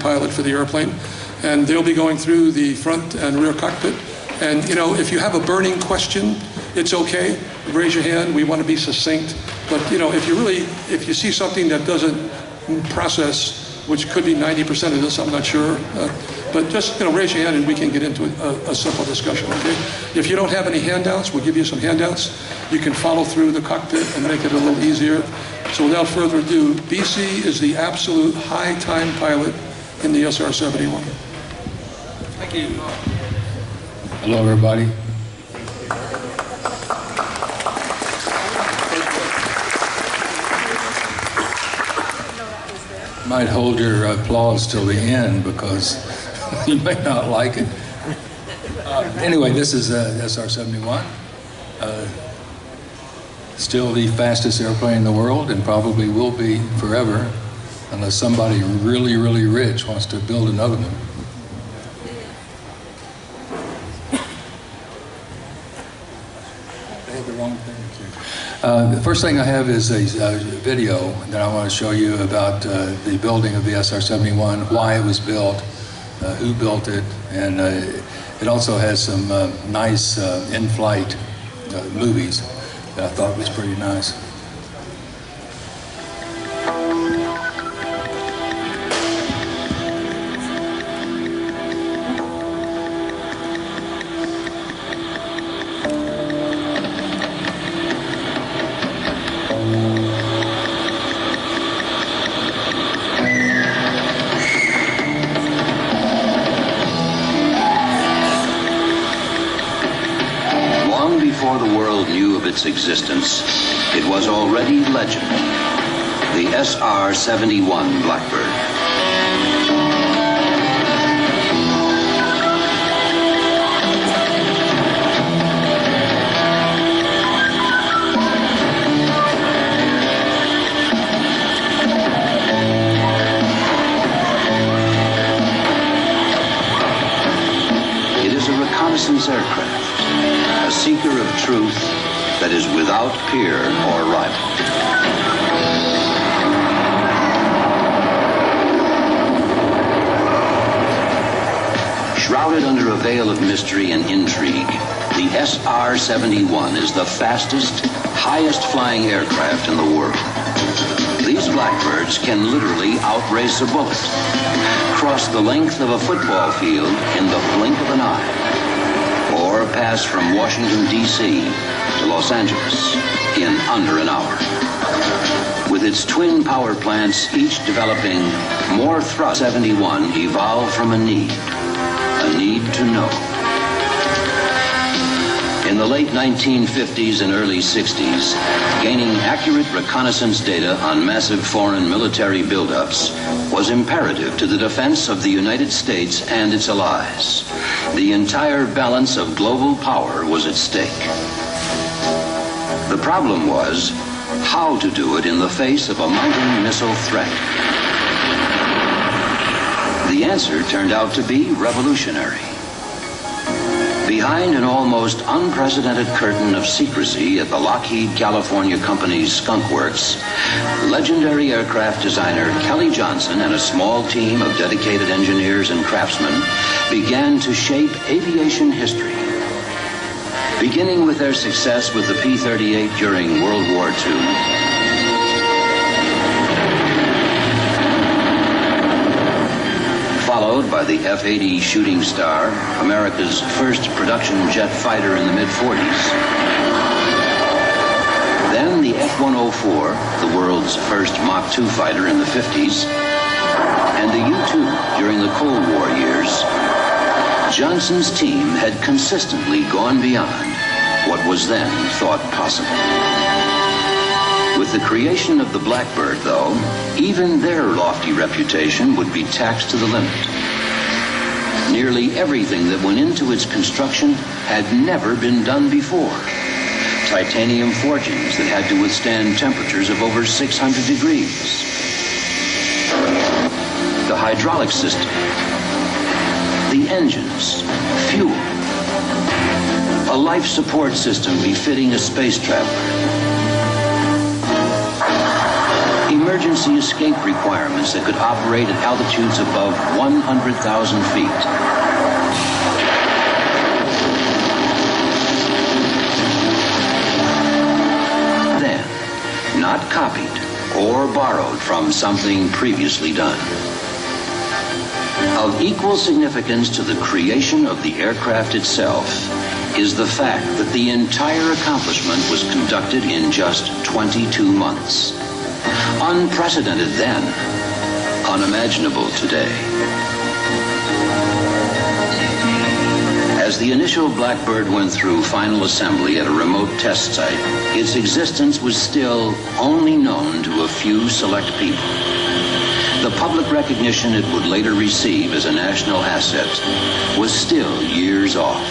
pilot for the airplane. And they'll be going through the front and rear cockpit. And, you know, if you have a burning question, it's okay. Raise your hand. We want to be succinct. But, you know, if you really, if you see something that doesn't process, which could be 90% of this, I'm not sure. Uh, but just, you know, raise your hand and we can get into a, a simple discussion, okay? If you don't have any handouts, we'll give you some handouts. You can follow through the cockpit and make it a little easier. So without further ado, BC is the absolute high time pilot in the SR-71. Thank you. Hello, everybody. Might hold your applause till the end because you may not like it. Uh, anyway, this is uh, SR-71. Uh, still the fastest airplane in the world and probably will be forever unless somebody really, really rich wants to build another one. Uh, the first thing I have is a, a, video that I want to show you about uh, the building of the SR-71, why it was built, uh, who built it, and uh, it also has some uh, nice uh, in-flight movies that I thought was pretty nice. SR-71 Blackbird. It Shrouded under a veil of mystery and intrigue, the SR-71 is the fastest, highest flying aircraft in the world. These blackbirds can literally outrace a bullet, cross the length of a football field in the blink of an eye, or pass from Washington, D.C to Los Angeles in under an hour. With its twin power plants, each developing more thrust, 71 evolved from a need, need to know. In the late 1950s and early 60s, gaining accurate reconnaissance data on massive foreign military buildups was imperative to the defense of the United States and its allies. The entire balance of global power was at stake. The problem was how to do it in the face of a mounting missile threat. Answer turned out to be revolutionary. Behind an almost unprecedented curtain of secrecy at the Lockheed California Company's Skunk Works, legendary aircraft designer Kelly Johnson and a small team of dedicated engineers and craftsmen began to shape aviation history beginning with their success with the P-38 during World War II. Followed by the F-80 Shooting Star, America's first production jet fighter in the mid-40s. Then the F-104, the world's first Mach 2 fighter in the 50s, and the U-2 during the Cold War years, Johnson's team had consistently gone beyond what was then thought possible. With the creation of the Blackbird, though, even their lofty reputation would be taxed to the limit. Nearly everything that went into its construction had never been done before. Titanium forgings that had to withstand temperatures of over 600 degrees. The hydraulic system. The engines. Fuel a life support system befitting a space traveler. Emergency escape requirements that could operate at altitudes above 100,000 feet. Then, not copied or borrowed from something previously done. Of equal significance to the creation of the aircraft itself is the fact that the entire accomplishment was conducted in just 22 months. Unprecedented then, unimaginable today. As the initial Blackbird went through final assembly at a remote test site, its existence was still only known to a few select people. The public recognition it would later receive as a national asset was still years off.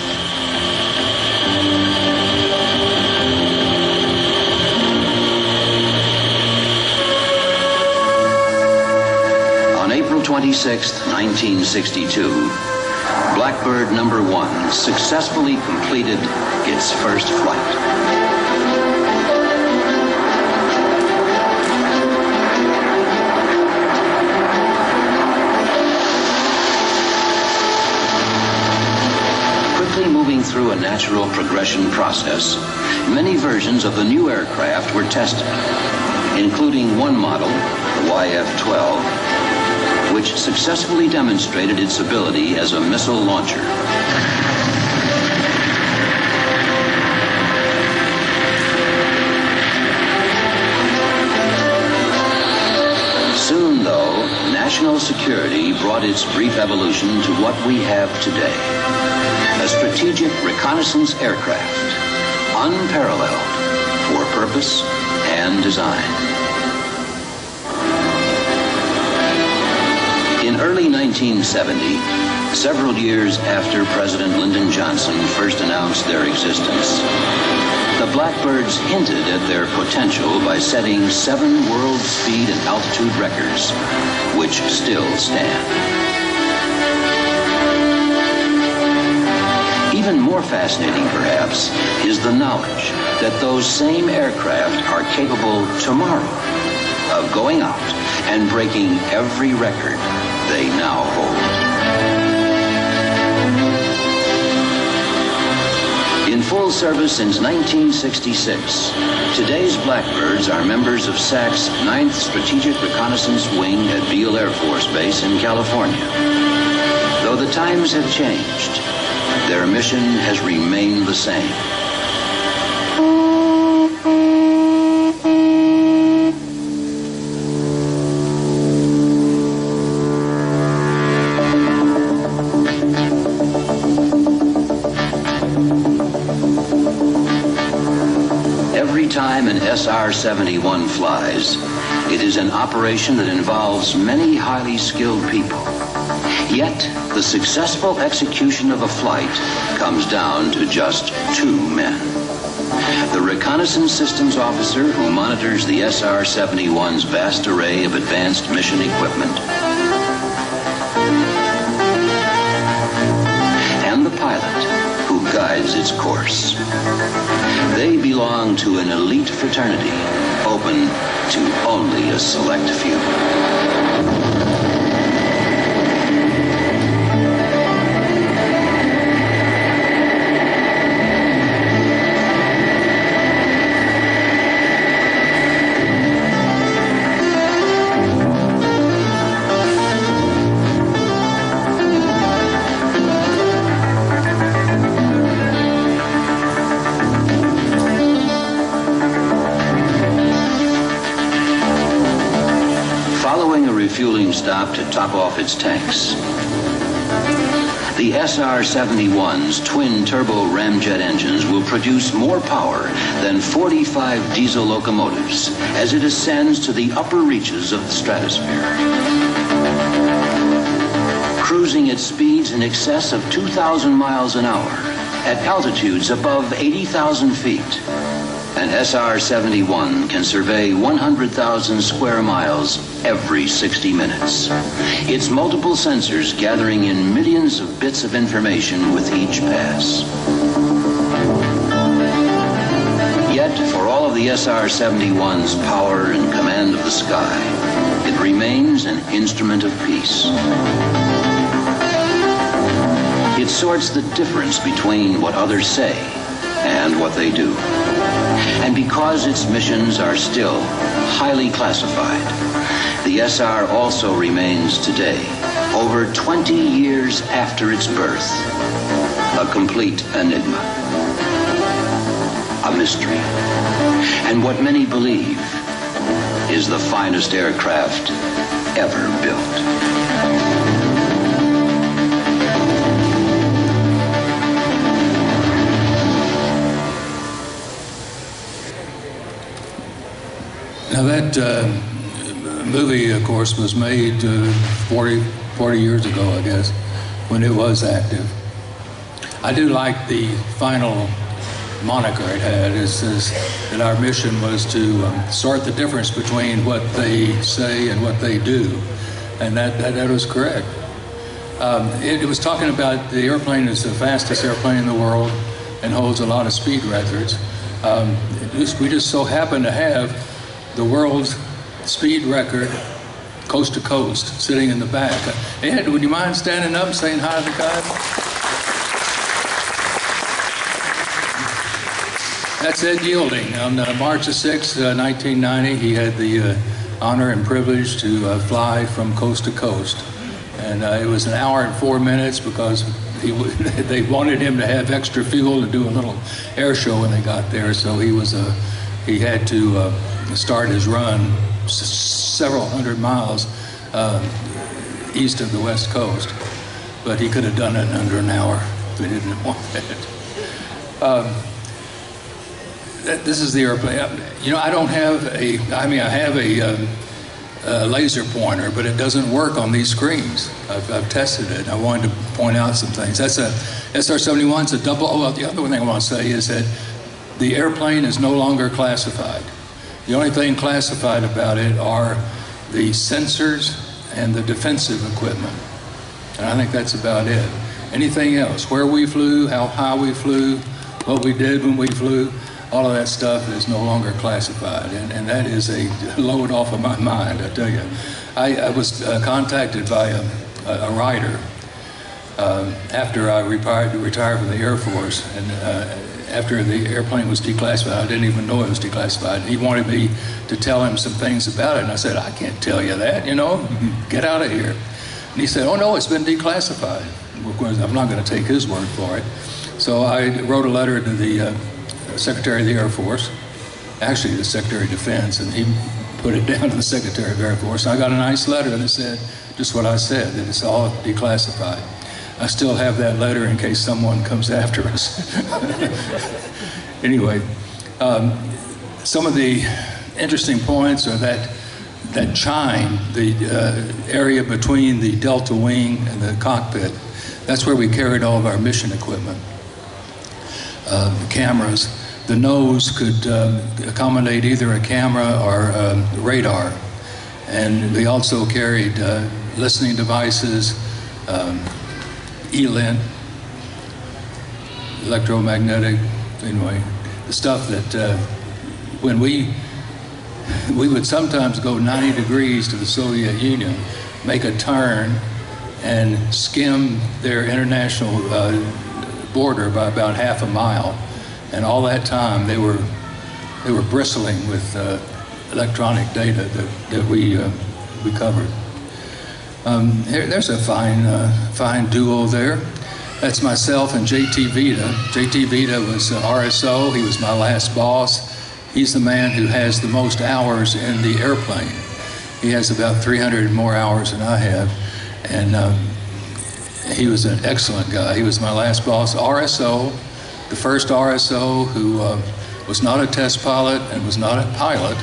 26, 1962, Blackbird number one successfully completed its first flight. Quickly moving through a natural progression process, many versions of the new aircraft were tested, including one model, the YF-12, which successfully demonstrated its ability as a missile launcher. Soon, though, national security brought its brief evolution to what we have today. A strategic reconnaissance aircraft, unparalleled for purpose and design. 1970, several years after President Lyndon Johnson first announced their existence, the Blackbirds hinted at their potential by setting seven world speed and altitude records, which still stand. Even more fascinating, perhaps, is the knowledge that those same aircraft are capable tomorrow of going out and breaking every record they now hold. In full service since 1966, today's Blackbirds are members of SAC's 9th Strategic Reconnaissance Wing at Beale Air Force Base in California. Though the times have changed, their mission has remained the same. SR-71 flies, it is an operation that involves many highly skilled people. Yet, the successful execution of a flight comes down to just two men. The reconnaissance systems officer who monitors the SR-71's vast array of advanced mission equipment, and the pilot who guides its course. They belong to an elite fraternity open to only a select few. Top off its tanks, the SR-71's twin-turbo ramjet engines will produce more power than 45 diesel locomotives as it ascends to the upper reaches of the stratosphere. Cruising at speeds in excess of 2,000 miles an hour at altitudes above 80,000 feet, an SR-71 can survey 100,000 square miles every 60 minutes. Its multiple sensors gathering in millions of bits of information with each pass. Yet, for all of the SR-71's power and command of the sky, it remains an instrument of peace. It sorts the difference between what others say and what they do. And because its missions are still highly classified, the SR also remains today, over 20 years after its birth, a complete enigma, a mystery, and what many believe is the finest aircraft ever built. Now that uh, movie, of course, was made uh, 40, 40 years ago, I guess, when it was active. I do like the final moniker it had, is, is that our mission was to um, sort the difference between what they say and what they do, and that, that, that was correct. Um, it, it was talking about the airplane is the fastest airplane in the world and holds a lot of speed records. Um, it we just so happen to have the world's speed record coast to coast sitting in the back. Ed, would you mind standing up and saying hi to the guy? That's Ed Yielding. On uh, March the 6th, uh, 1990, he had the uh, honor and privilege to uh, fly from coast to coast. And uh, it was an hour and four minutes because he they wanted him to have extra fuel to do a little air show when they got there. So he was uh, he had to uh, start his run several hundred miles uh, east of the west coast. But he could have done it in under an hour if he didn't want it. Um, this is the airplane. Uh, You know, I don't have a, I mean, I have a, um, a laser pointer, but it doesn't work on these screens. I've, I've tested it. I wanted to point out some things. That's a SR-71. It's a double, oh, well, the other thing I want to say is that the airplane is no longer classified. The only thing classified about it are the sensors and the defensive equipment. And I think that's about it. Anything else, where we flew, how high we flew, what we did when we flew, all of that stuff is no longer classified. And, and that is a load off of my mind, I tell you. I, I was uh, contacted by a, a, a writer um, after I retired, retired from the Air Force. And uh, after the airplane was declassified, I didn't even know it was declassified. He wanted me to tell him some things about it. And I said, I can't tell you that, you know, get out of here. And he said, Oh, no, it's been declassified. Of course, I'm not going to take his word for it. So I wrote a letter to the uh, Secretary of the Air Force, actually the Secretary of Defense, and he put it down to the Secretary of Air Force. I got a nice letter that said just what I said, that it's all declassified. I still have that letter in case someone comes after us. anyway, um, some of the interesting points are that that chine, the uh, area between the delta wing and the cockpit, that's where we carried all of our mission equipment. Uh, the cameras, the nose could um, accommodate either a camera or um, radar. And we also carried uh, listening devices, um, ELINT, electromagnetic, anyway, the stuff that uh, when we we would sometimes go 90 degrees to the Soviet Union, make a turn, and skim their international uh, border by about half a mile. And all that time, they were they were bristling with uh, electronic data that, that we uh, we covered. Um, here, there's a fine uh, fine duo there. That's myself and JT Vida. JT Vida was uh, RSO. He was my last boss. He's the man who has the most hours in the airplane. He has about 300 more hours than I have, and um, he was an excellent guy. He was my last boss, RSO, the first RSO who uh, was not a test pilot and was not a pilot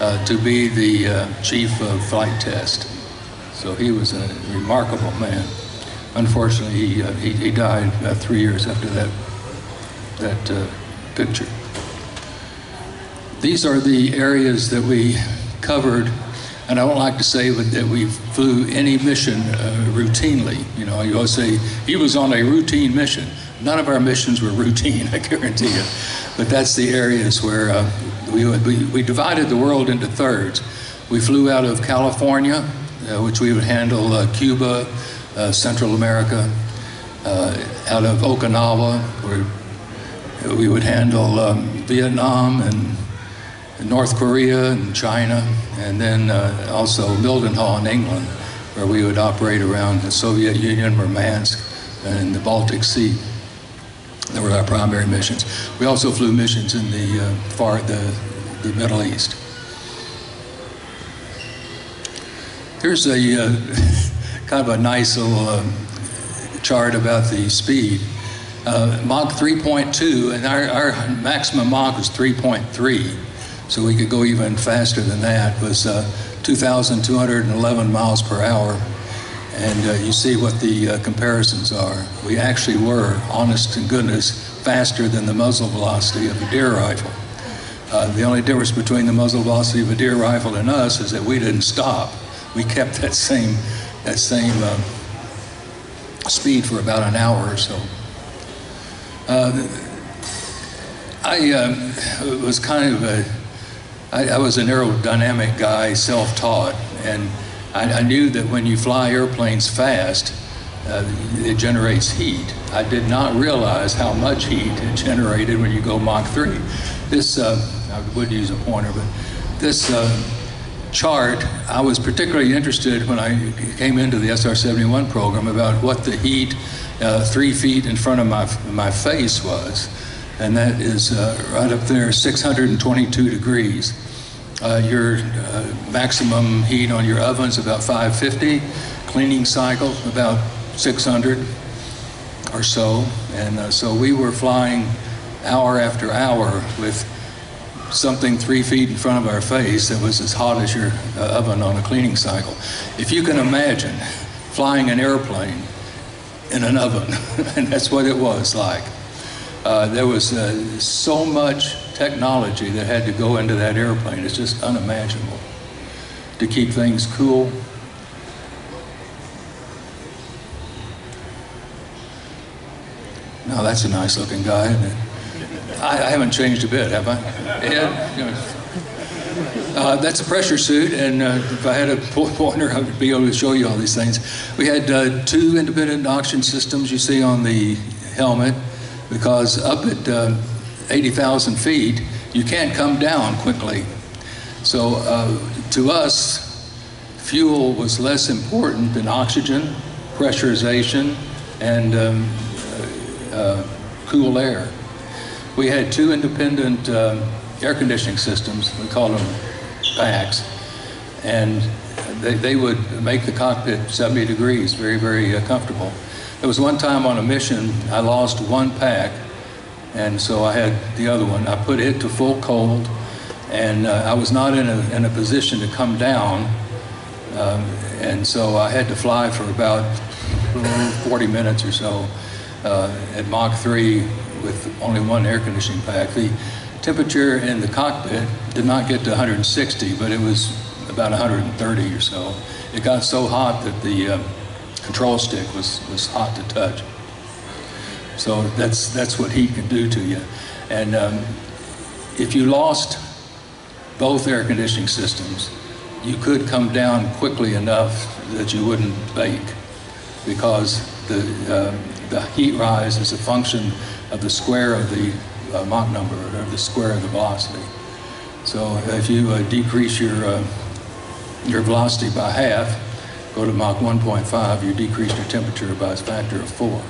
uh, to be the uh, chief of flight test. So he was a remarkable man. Unfortunately, he, uh, he, he died about three years after that, that uh, picture. These are the areas that we covered, and I don't like to say that we flew any mission uh, routinely. You know, you always say he was on a routine mission. None of our missions were routine, I guarantee you. But that's the areas where uh, we, we, we divided the world into thirds. We flew out of California, uh, which we would handle uh, Cuba, uh, Central America, uh, out of Okinawa, where we would handle um, Vietnam and North Korea and China, and then uh, also Mildenhall in England, where we would operate around the Soviet Union, Murmansk, and the Baltic Sea. That were our primary missions. We also flew missions in the uh, far the, the Middle East. Here's a uh, kind of a nice little um, chart about the speed. Uh, Mach 3.2, and our, our maximum Mach was 3.3, so we could go even faster than that, was uh, 2,211 miles per hour. And uh, you see what the uh, comparisons are. We actually were, honest to goodness, faster than the muzzle velocity of a deer rifle. Uh, the only difference between the muzzle velocity of a deer rifle and us is that we didn't stop. We kept that same, that same uh, speed for about an hour or so. Uh, I um, was kind of a, I, I was an aerodynamic guy, self-taught, and I, I, knew that when you fly airplanes fast, uh, it generates heat. I did not realize how much heat it generated when you go Mach 3. This, uh, I would use a pointer, but this uh, chart, I was particularly interested when I came into the SR-71 program about what the heat uh, three feet in front of my, my face was. And that is uh, right up there, 622 degrees. Uh, your uh, maximum heat on your oven is about 550, cleaning cycle about 600 or so. And uh, so we were flying hour after hour with something three feet in front of our face that was as hot as your uh, oven on a cleaning cycle. If you can imagine flying an airplane in an oven, and that's what it was like. Uh, there was uh, so much technology that had to go into that airplane. It's just unimaginable to keep things cool. Now that's a nice looking guy, isn't it? I, I haven't changed a bit, have I? Ed? Uh, that's a pressure suit, and uh, if I had a pointer, I would be able to show you all these things. We had uh, two independent oxygen systems you see on the helmet, because up at uh, 80,000 feet, you can't come down quickly. So uh, to us, fuel was less important than oxygen, pressurization, and um, uh, cool air. We had two independent um, air conditioning systems. We called them packs, and they, they would make the cockpit 70 degrees, very, very uh, comfortable. There was one time on a mission, I lost one pack, and so I had the other one. I put it to full cold, and uh, I was not in a, in a position to come down, um, and so I had to fly for about 40 minutes or so uh, at Mach 3 with only one air conditioning pack. The, temperature in the cockpit did not get to 160, but it was about 130 or so. It got so hot that the uh, control stick was, was hot to touch. So that's, that's what heat can do to you. And um, if you lost both air conditioning systems, you could come down quickly enough that you wouldn't bake because the, uh, the heat rise is a function of the square of the uh, Mach number, or the square of the velocity. So if you uh, decrease your, uh, your velocity by half, go to Mach 1.5, you decrease your temperature by a factor of four.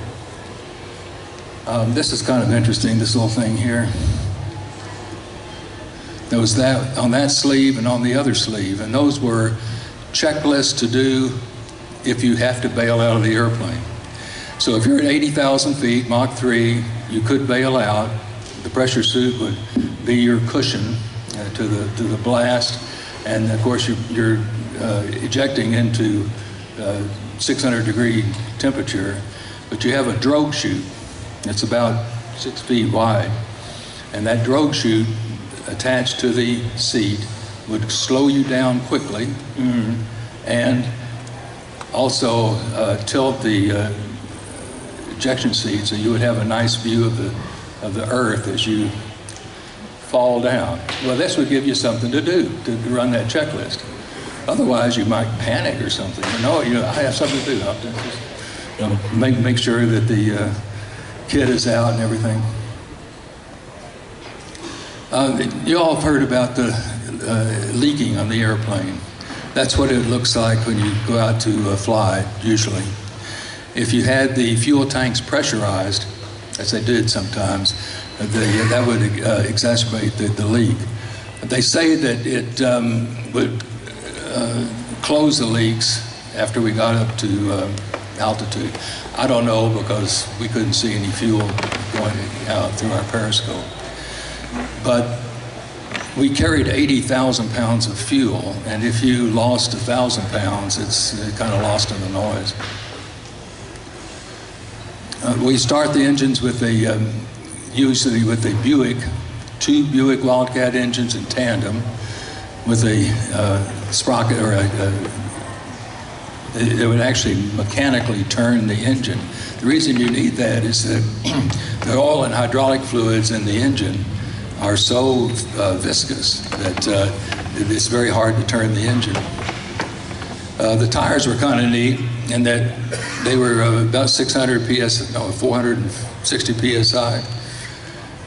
Um, this is kind of interesting, this little thing here. There was that on that sleeve and on the other sleeve, and those were checklists to do if you have to bail out of the airplane. So if you're at 80,000 feet, Mach 3, you could bail out. The pressure suit would be your cushion uh, to the to the blast, and of course you're, you're uh, ejecting into uh, 600 degree temperature, but you have a drogue chute that's about six feet wide, and that drogue chute attached to the seat would slow you down quickly. Mm-hmm. and also uh, tilt the ejection seat so you would have a nice view of the of the earth as you fall down. Well, this would give you something to do, to, run that checklist. Otherwise, you might panic or something. No, you know, I have something to do. I'll just, you know, make, make sure that the uh, kid is out and everything. Uh, you all have heard about the uh, leaking on the airplane. That's what it looks like when you go out to uh, fly, usually. If you had the fuel tanks pressurized, as they did sometimes, they, that would uh, exacerbate the, the leak. They say that it um, would uh, close the leaks after we got up to uh, altitude. I don't know because we couldn't see any fuel going out through our periscope. But we carried 80,000 pounds of fuel, and if you lost 1,000 pounds, it's kind of lost in the noise. Uh, we start the engines with a, um, usually with a Buick, two Buick Wildcat engines in tandem with a uh, sprocket or a, a it would actually mechanically turn the engine. The reason you need that is that the oil and hydraulic fluids in the engine are so uh, viscous that uh, it's very hard to turn the engine. Uh, the tires were kind of neat in that they were uh, about 600 ps, no, 460 psi.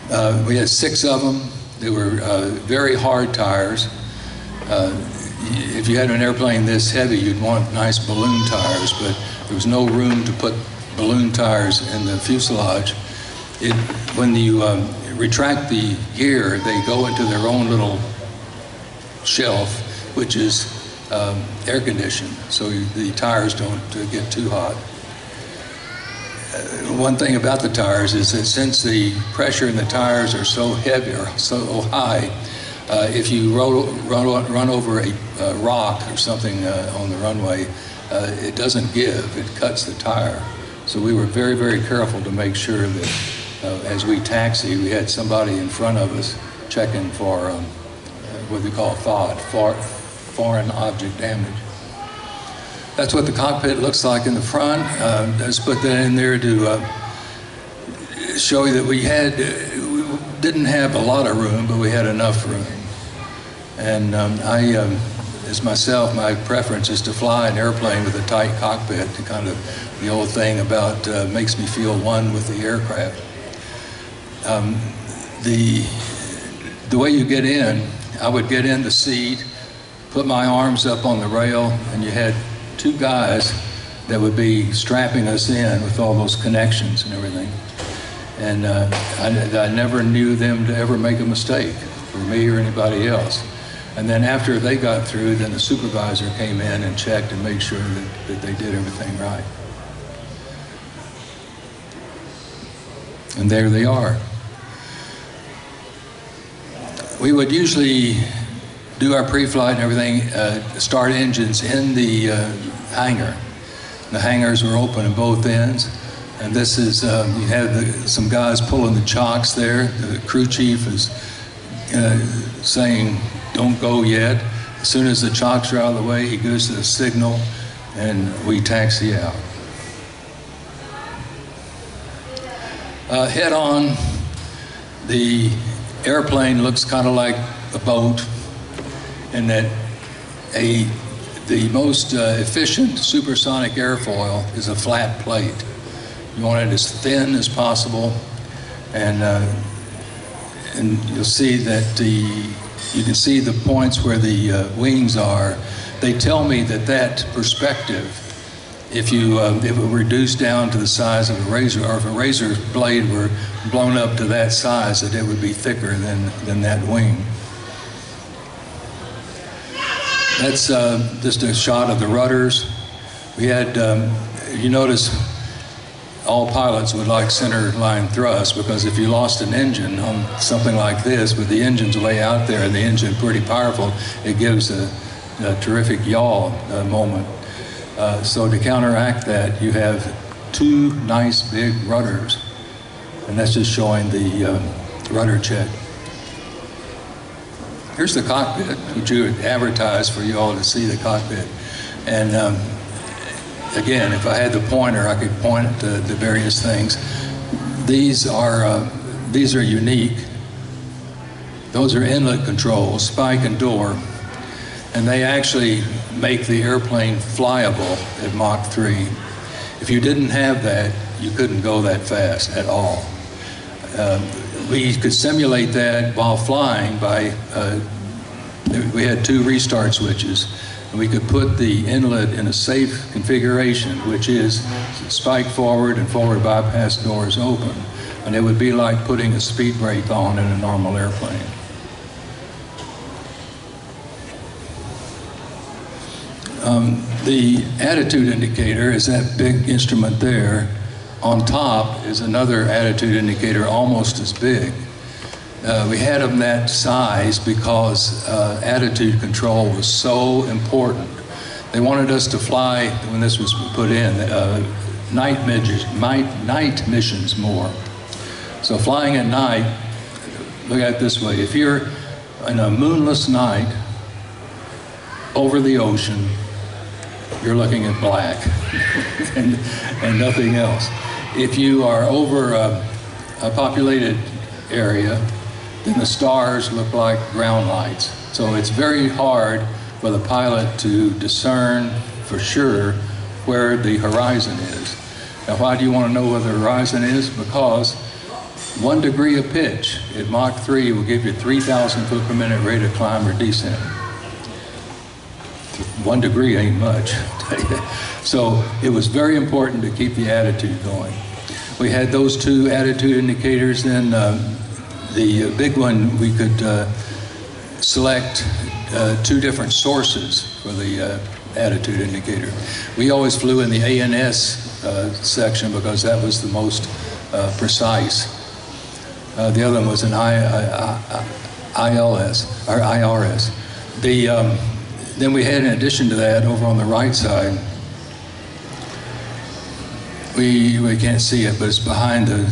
Uh, we had six of them. They were uh, very hard tires. if you had an airplane this heavy, you'd want nice balloon tires, but there was no room to put balloon tires in the fuselage. It, when you um, retract the gear, they go into their own little shelf, which is um, air conditioned, so the tires don't uh, get too hot. Uh, one thing about the tires is that since the pressure in the tires are so heavy or so high, uh, if you roll, run, run over a, a rock or something uh, on the runway, uh, it doesn't give, it cuts the tire. So we were very, very careful to make sure that uh, as we taxi, we had somebody in front of us checking for um, what we call for, foreign object damage. That's what the cockpit looks like in the front. Uh, let's put that in there to uh, show you that we had, we didn't have a lot of room, but we had enough room. And um, I, um, as myself, my preference is to fly an airplane with a tight cockpit, to kind of the old thing about uh, makes me feel one with the aircraft. Um, the, the way you get in, I would get in the seat, put my arms up on the rail, and you had two guys that would be strapping us in with all those connections and everything. And uh, I, I never knew them to ever make a mistake, for me or anybody else. And then after they got through, then the supervisor came in and checked and made sure that, that they did everything right. And there they are. We would usually do our pre-flight and everything, uh, start engines in the uh, hangar. The hangars were open at both ends. And this is, um, you have the, some guys pulling the chocks there. The crew chief is uh, saying, don't go yet. As soon as the chocks are out of the way, he goes to the signal and we taxi out. Uh, head on, the airplane looks kind of like a boat in that a, the most uh, efficient supersonic airfoil is a flat plate. You want it as thin as possible and, uh, and you'll see that the you can see the points where the uh, wings are. They tell me that that perspective, if you uh, it reduced down to the size of a razor, or if a razor blade were blown up to that size, that it would be thicker than than that wing. That's uh, just a shot of the rudders. We had, um, you notice all pilots would like center line thrust because if you lost an engine on something like this with the engines way out there and the engine pretty powerful, it gives a, a terrific yaw uh, moment. Uh, so to counteract that, you have two nice big rudders, and that's just showing the uh, rudder check. Here's the cockpit, which you advertised for you all to see the cockpit. And um, again, if I had the pointer, I could point to the various things. These are, uh, these are unique. Those are inlet controls, spike and door. and they actually make the airplane flyable at Mach 3. If you didn't have that, you couldn't go that fast at all. Um, we could simulate that while flying by, uh, we had two restart switches, and we could put the inlet in a safe configuration, which is spike forward and forward bypass doors open. And it would be like putting a speed brake on in a normal airplane. Um, the attitude indicator is that big instrument there. On top is another attitude indicator almost as big. Uh, we had them that size because uh, attitude control was so important. They wanted us to fly, when this was put in, uh, night, missions, night, night missions more. So flying at night, look at it this way. If you're in a moonless night over the ocean, you're looking at black and, and nothing else. If you are over a, a populated area, then the stars look like ground lights. So it's very hard for the pilot to discern for sure where the horizon is. Now, why do you want to know where the horizon is? Because one degree of pitch at Mach 3 will give you 3,000 foot per minute rate of climb or descent. One degree ain't much. so it was very important to keep the attitude going. We had those two attitude indicators. Then uh, the big one, we could uh, select uh, two different sources for the uh, attitude indicator. We always flew in the ANS uh, section because that was the most uh, precise. the other one was an I, I, I, ILS or IRS. The um, then we had, in addition to that, over on the right side, we, we can't see it, but it's behind the,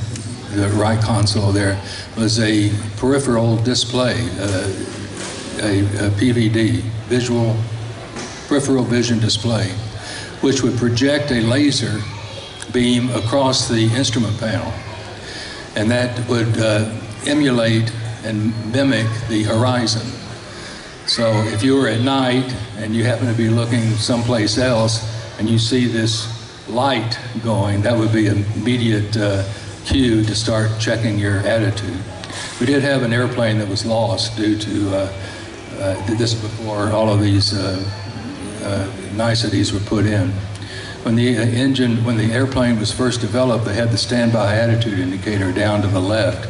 the right console there, was a peripheral display, uh, a, a PVD, visual, peripheral vision display, which would project a laser beam across the instrument panel. And that would uh, emulate and mimic the horizon. So if you were at night and you happen to be looking someplace else and you see this light going, that would be an immediate uh, cue to start checking your attitude. We did have an airplane that was lost due to uh, uh, this before all of these uh, uh, niceties were put in. When the uh, engine, when the airplane was first developed, they had the standby attitude indicator down to the left.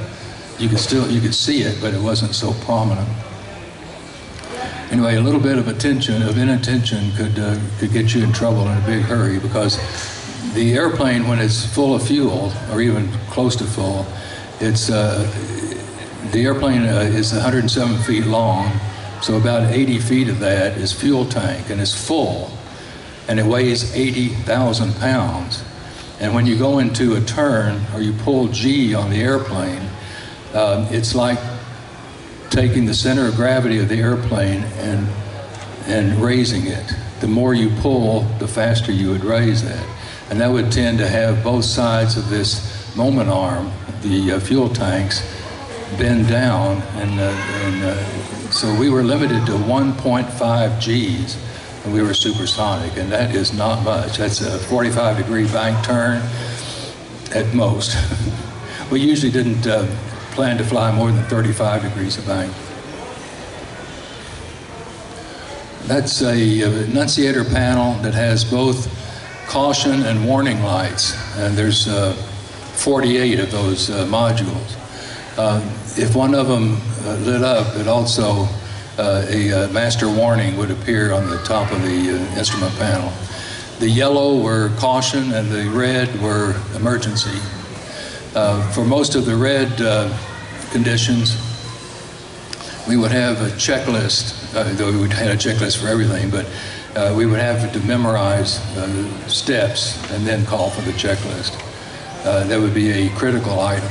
You could still, you could see it, but it wasn't so prominent anyway, a little bit of attention, of inattention, could uh, could get you in trouble in a big hurry because the airplane, when it's full of fuel or even close to full, it's uh, the airplane uh, is 107 feet long, so about 80 feet of that is fuel tank and it's full, and it weighs 80,000 pounds. And when you go into a turn or you pull G on the airplane, um, it's like taking the center of gravity of the airplane and, and raising it. The more you pull, the faster you would raise that. And that would tend to have both sides of this moment arm, the uh, fuel tanks, bend down. And, uh, and uh, so we were limited to 1.5 Gs, and we were supersonic. And that is not much. That's a 45 degree bank turn at most. we usually didn't uh, plan to fly more than 35 degrees of bank. That's a annunciator panel that has both caution and warning lights, and there's uh, 48 of those uh, modules. Uh, if one of them uh, lit up, it also uh, a uh, master warning would appear on the top of the instrument panel. The yellow were caution, and the red were emergency. for most of the red conditions, we would have a checklist, uh, though we had a checklist for everything, but uh, we would have to memorize uh, steps and then call for the checklist. Uh, that would be a critical item.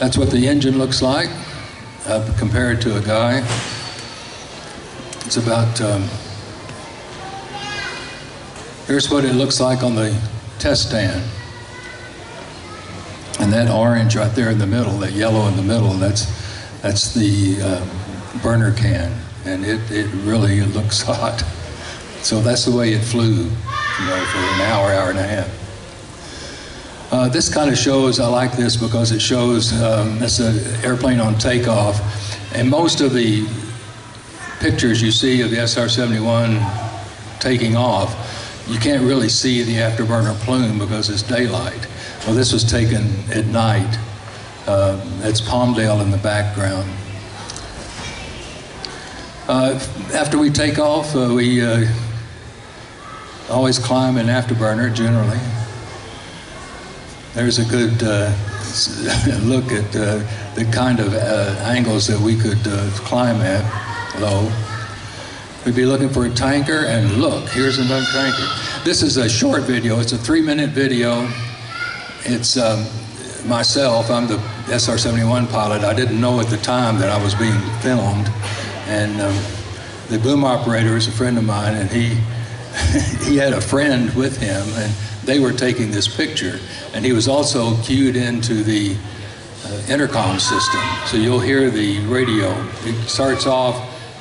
That's what the engine looks like compared to a guy. It's about, um, here's what it looks like on the test stand. And that orange right there in the middle, that yellow in the middle, that's That's the uh, burner can, and it, it really looks hot. So that's the way it flew, you know, for an hour, hour and a half. Uh, this kind of shows, I like this because it shows um, it's an airplane on takeoff. And most of the pictures you see of the SR-71 taking off, you can't really see the afterburner plume because it's daylight. Well, this was taken at night. Uh, it's Palmdale in the background. Uh, after we take off, uh, we uh, always climb an afterburner generally. There's a good uh, look at uh, the kind of angles that we could climb at low. We'd be looking for a tanker, and look, here's another tanker. This is a short video. It's a three-minute video. It's um, myself. I'm the SR-71 pilot. I didn't know at the time that I was being filmed, and um, the boom operator is a friend of mine, and he he had a friend with him, and they were taking this picture. And he was also cued into the uh, intercom system. So you'll hear the radio. It starts off,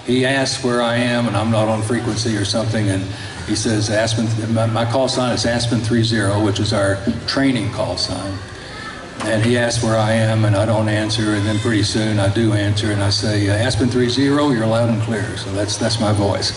he asks where I am, and I'm not on frequency or something, and he says, Aspen, my, call sign is Aspen 30, which is our training call sign. And he asks where I am, and I don't answer, and then pretty soon I do answer, and I say, Aspen 30, you're loud and clear. So that's, that's my voice.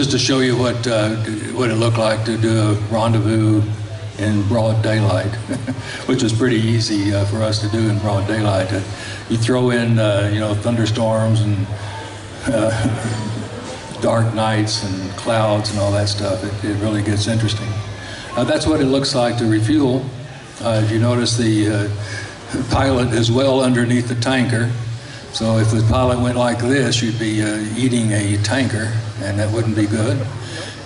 Just to show you what uh, what it looked like to do a rendezvous in broad daylight, which was pretty easy uh, for us to do in broad daylight. Uh, you throw in, uh, you know, thunderstorms and uh, dark nights and clouds and all that stuff. It, it really gets interesting. Uh, that's what it looks like to refuel. if you notice, the pilot is well underneath the tanker. So if the pilot went like this, you'd be eating a tanker and that wouldn't be good.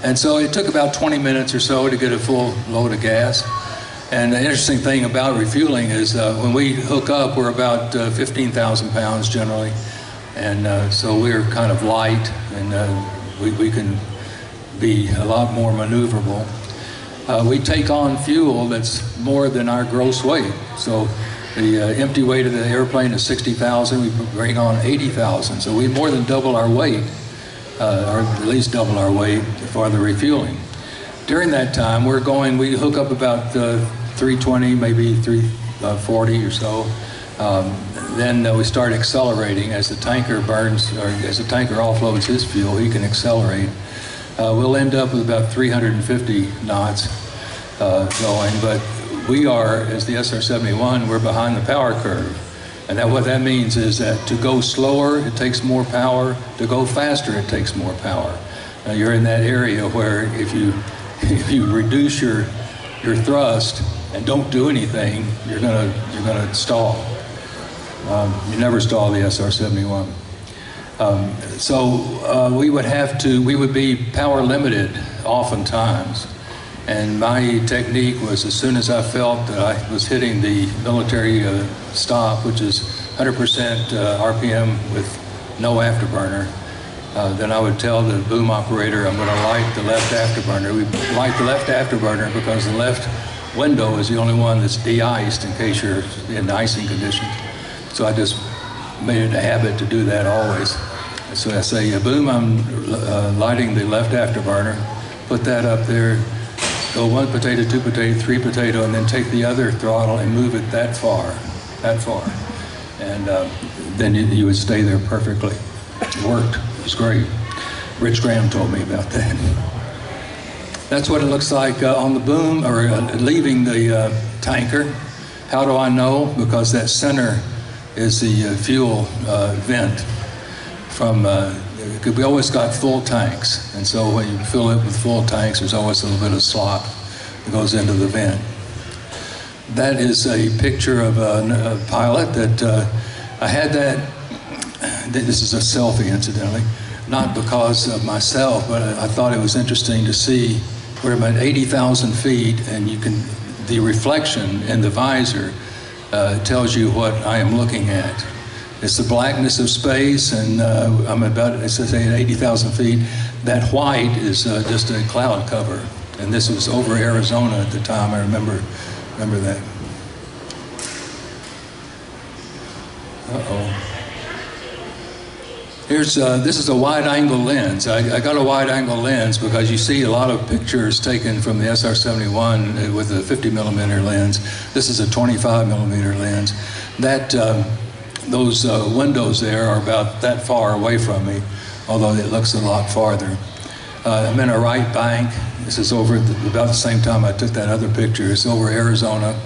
And so it took about 20 minutes or so to get a full load of gas. And the interesting thing about refueling is uh, when we hook up, we're about uh, 15,000 pounds generally. And uh, so we're kind of light and uh, we, we can be a lot more maneuverable. Uh, we take on fuel that's more than our gross weight. So the uh, empty weight of the airplane is 60,000, we bring on 80,000. So we more than double our weight uh, or at least double our weight for the refueling. During that time, we're going, we hook up about uh, 320, maybe 340 or so. Um, then uh, we start accelerating as the tanker burns, or as the tanker offloads his fuel, he can accelerate. uh, we'll end up with about 350 knots uh, going. But we are, as the SR-71, we're behind the power curve. And that, what that means is that to go slower, it takes more power. To go faster, it takes more power. Now you're in that area where if you if you reduce your your thrust and don't do anything, you're gonna you're gonna stall. Um, you never stall the SR-71. Um, so uh, we would have to we would be power limited oftentimes. And my technique was as soon as I felt that I was hitting the military uh, stop, which is 100% uh, RPM with no afterburner, uh, then I would tell the boom operator I'm going to light the left afterburner. We light the left afterburner because the left window is the only one that's de-iced in case you're in icing conditions. So I just made it a habit to do that always. So I say, boom, I'm uh, lighting the left afterburner, put that up there, go one potato, two potato, three potato, and then take the other throttle and move it that far, that far. And uh, then you, you, would stay there perfectly. It worked. It was great. Rich Graham told me about that. That's what it looks like uh, on the boom or uh, leaving the uh, tanker. How do I know? Because that center is the uh, fuel uh, vent from we always got full tanks, and so when you fill it with full tanks, there's always a little bit of slop that goes into the vent. That is a picture of a, a pilot that uh, I had that. This is a selfie, incidentally, not because of myself, but I, I thought it was interesting to see we're about 80,000 feet, and you can the reflection in the visor uh, tells you what I am looking at. It's the blackness of space, and uh, I'm about, as I say, at 80,000 feet. That white is uh, just a cloud cover. And this was over Arizona at the time. I remember, remember that. Uh-oh. Here's, uh, this is a wide angle lens. I, I, got a wide angle lens because you see a lot of pictures taken from the SR-71 with a 50 millimeter lens. This is a 25 millimeter lens. That, um, those uh, windows there are about that far away from me, although it looks a lot farther. Uh, I'm in a right bank. This is over the, about the same time I took that other picture. It's over Arizona,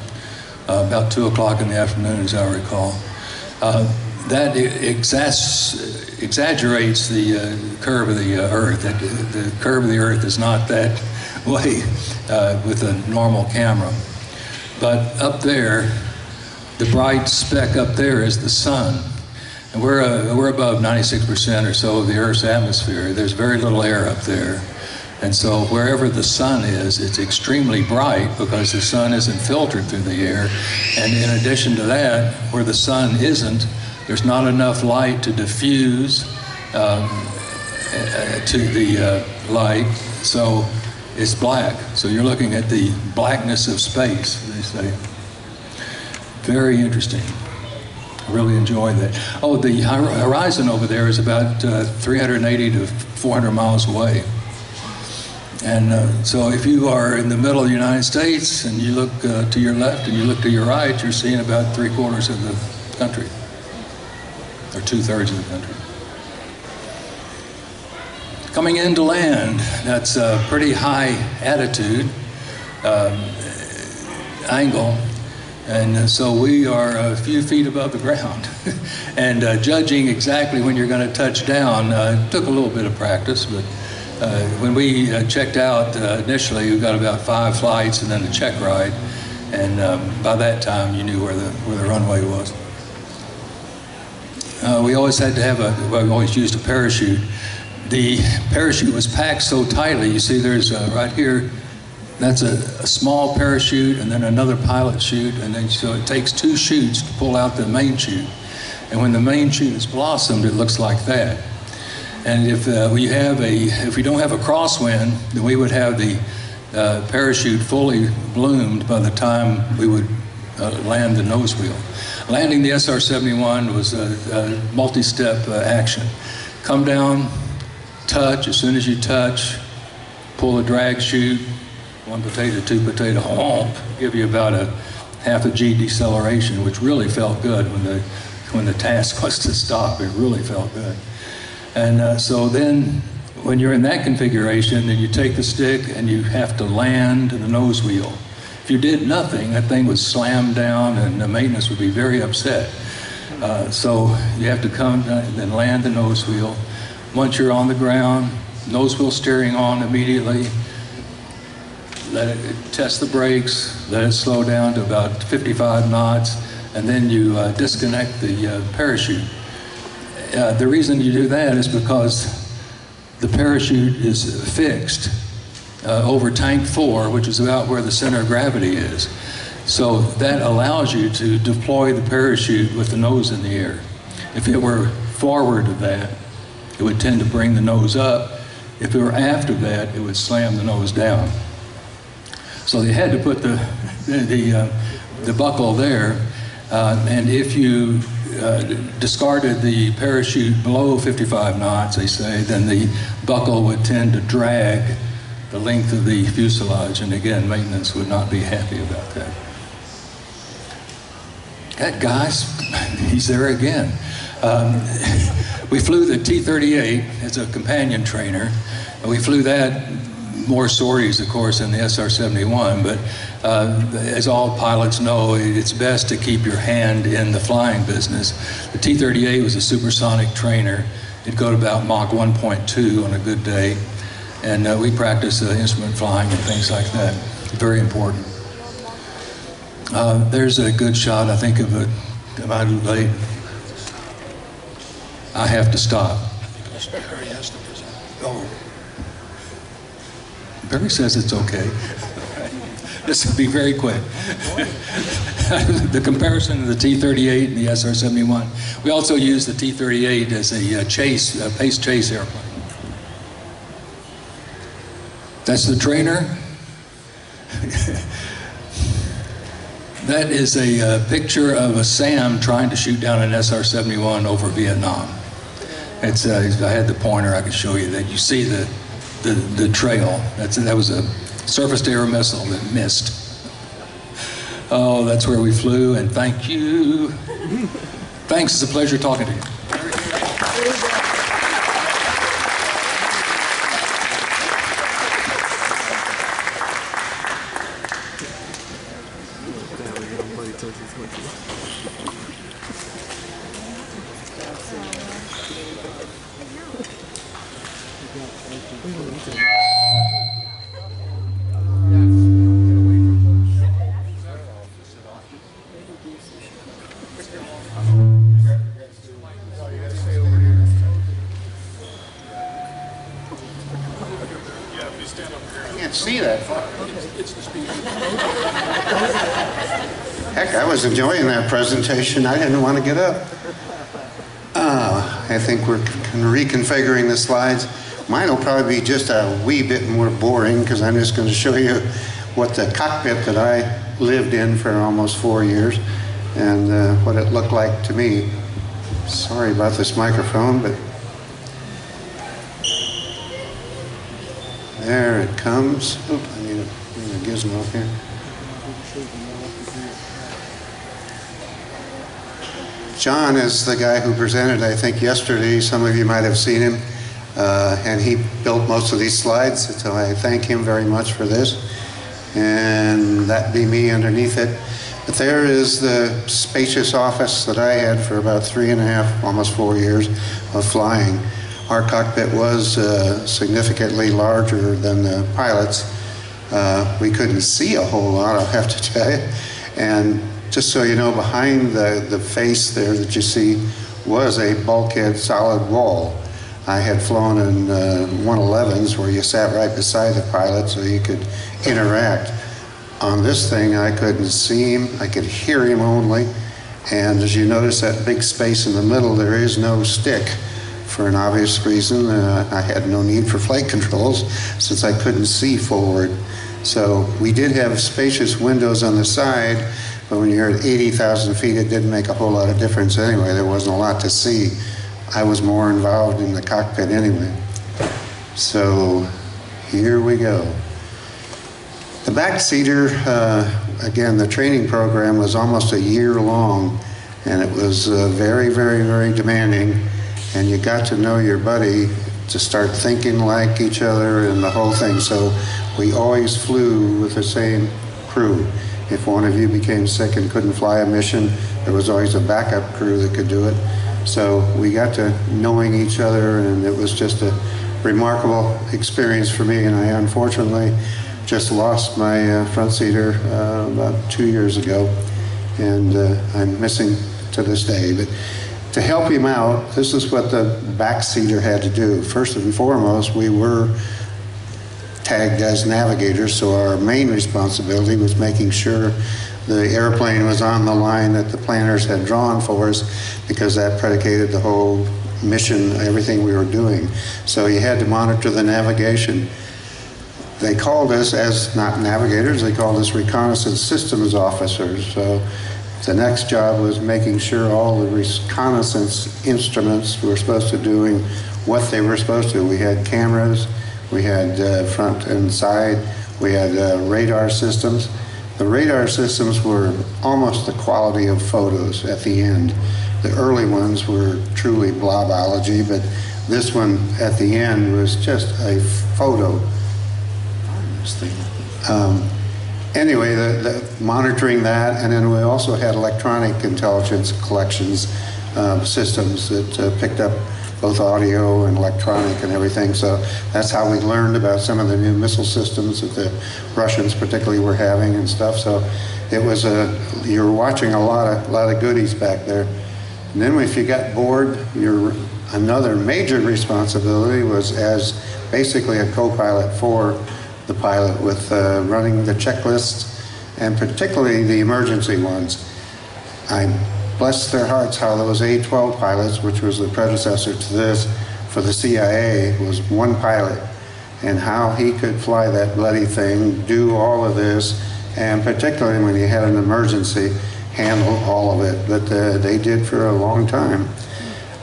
uh, about 2 o'clock in the afternoon, as I recall. Uh, that exas exaggerates the uh, curve of the uh, Earth. the curve of the Earth is not that way with a normal camera. But up there, the bright speck up there is the sun. And we're, uh, we're above 96% or so of the Earth's atmosphere. There's very little air up there. And so wherever the sun is, it's extremely bright because the sun isn't filtered through the air. And in addition to that, where the sun isn't, there's not enough light to diffuse um, uh, to the uh, light. So it's black. So you're looking at the blackness of space, they say. Very interesting. I really enjoy that. Oh, the horizon over there is about uh, 380 to 400 miles away. And uh, so if you are in the middle of the United States and you look uh, to your left and you look to your right, you're seeing about three quarters of the country, or two thirds of the country. Coming into land, that's a pretty high attitude um, angle and uh, so we are a few feet above the ground. and uh, judging exactly when you're going to touch down uh, took a little bit of practice, but uh, when we uh, checked out uh, initially, we got about five flights and then a check ride. And um, by that time, you knew where the, where the runway was. we always had to have a, well, we always used a parachute. The parachute was packed so tightly, you see there's right here, that's a, a, small parachute and then another pilot chute, and then so it takes two chutes to pull out the main chute. And when the main chute is blossomed, it looks like that. And if uh, we have a, if we don't have a crosswind, then we would have the uh, parachute fully bloomed by the time we would uh, land the nose wheel. Landing the SR-71 was a, a multi-step uh, action. Come down, touch. As soon as you touch, pull the drag chute, one potato, two potato, hump, give you about a half a G deceleration, which really felt good when the when the task was to stop. It really felt good. And uh, so then when you're in that configuration, then you take the stick and you have to land the nose wheel. If you did nothing, that thing would slam down and the maintenance would be very upset. Uh, so you have to come and then land the nose wheel. Once you're on the ground, nose wheel steering on immediately. Let it test the brakes, let it slow down to about 55 knots, and then you uh, disconnect the uh, parachute. Uh, the reason you do that is because the parachute is fixed uh, over tank four, which is about where the center of gravity is. So that allows you to deploy the parachute with the nose in the air. If it were forward of that, it would tend to bring the nose up. If it were after that, it would slam the nose down. So they had to put the, the, uh, the buckle there. Uh, and if you uh, discarded the parachute below 55 knots, they say, then the buckle would tend to drag the length of the fuselage. And again, maintenance would not be happy about that. That guy's, he's there again. Um, we flew the T-38 as a companion trainer. And we flew that more sorties, of course, than the SR-71, but uh, as all pilots know, it's best to keep your hand in the flying business. The T-38 was a supersonic trainer. It'd go to about Mach 1.2 on a good day, and uh, we practiced uh, instrument flying and things like that. Very important. Uh, there's a good shot, I think, of a, am I late? I have to stop. Oh. Barry says it's okay. this will be very quick. the comparison of the T-38 and the SR-71. We also use the T-38 as a uh, chase, a pace chase airplane. That's the trainer. that is a uh, picture of a SAM trying to shoot down an SR-71 over Vietnam. It's, uh, I had the pointer, I can show you that. You see the, the, the trail. That's, that was a surface-to-air missile that missed. Oh, that's where we flew, and thank you. Thanks, it's a pleasure talking to you. I didn't want to get up. Uh, I think we're reconfiguring the slides. Mine will probably be just a wee bit more boring because I'm just going to show you what the cockpit that I lived in for almost four years and uh, what it looked like to me. Sorry about this microphone, but There it comes. Oop, I need need a gizmo here. John is the guy who presented, I think, yesterday. Some of you might have seen him. Uh, and he built most of these slides, so I thank him very much for this. And that be me underneath it. But there is the spacious office that I had for about three and a half, almost four years of flying our cockpit was uh, significantly larger than the pilot's. Uh, we couldn't see a whole lot, I'll have to tell you. And just so you know, behind the, the face there that you see was a bulkhead solid wall. I had flown in uh, 111s where you sat right beside the pilot so you could interact. On this thing, I couldn't see him, I could hear him only. And as you notice that big space in the middle, there is no stick for an obvious reason. Uh, I had no need for flight controls since I couldn't see forward. So we did have spacious windows on the side, but when you're at 80,000 feet, it didn't make a whole lot of difference anyway. There wasn't a lot to see. I was more involved in the cockpit anyway. So here we go. The backseater, uh, again, the training program was almost a year long, and it was uh, very, very, very demanding and you got to know your buddy to start thinking like each other and the whole thing. So we always flew with the same crew. If one of you became sick and couldn't fly a mission, there was always a backup crew that could do it. So we got to knowing each other, and it was just a remarkable experience for me. And I unfortunately just lost my uh, front seater uh, about two years ago, and uh, I'm missing to this day. But to help him out, this is what the back seater had to do. First and foremost, we were tagged as navigators, so our main responsibility was making sure the airplane was on the line that the planners had drawn for us because that predicated the whole mission, everything we were doing. So you had to monitor the navigation. They called us as not navigators, they called us reconnaissance systems officers. So the next job was making sure all the reconnaissance instruments were supposed to doing what they were supposed to. We had cameras, we had uh, front and side, we had uh, radar systems. The radar systems were almost the quality of photos at the end. The early ones were truly blobology, but this one at the end was just a photo. Um, anyway, the, the monitoring that, and then we also had electronic intelligence collections um, systems that uh, picked up both audio and electronic and everything. So that's how we learned about some of the new missile systems that the Russians particularly were having and stuff. So it was a you were watching a lot of lot of goodies back there. And then if you got bored, your another major responsibility was as basically a co-pilot for the pilot with uh, running the checklists and particularly the emergency ones. I bless their hearts how those A-12 pilots, which was the predecessor to this for the CIA, was one pilot and how he could fly that bloody thing, do all of this, and particularly when he had an emergency, handle all of it. But uh, they did for a long time.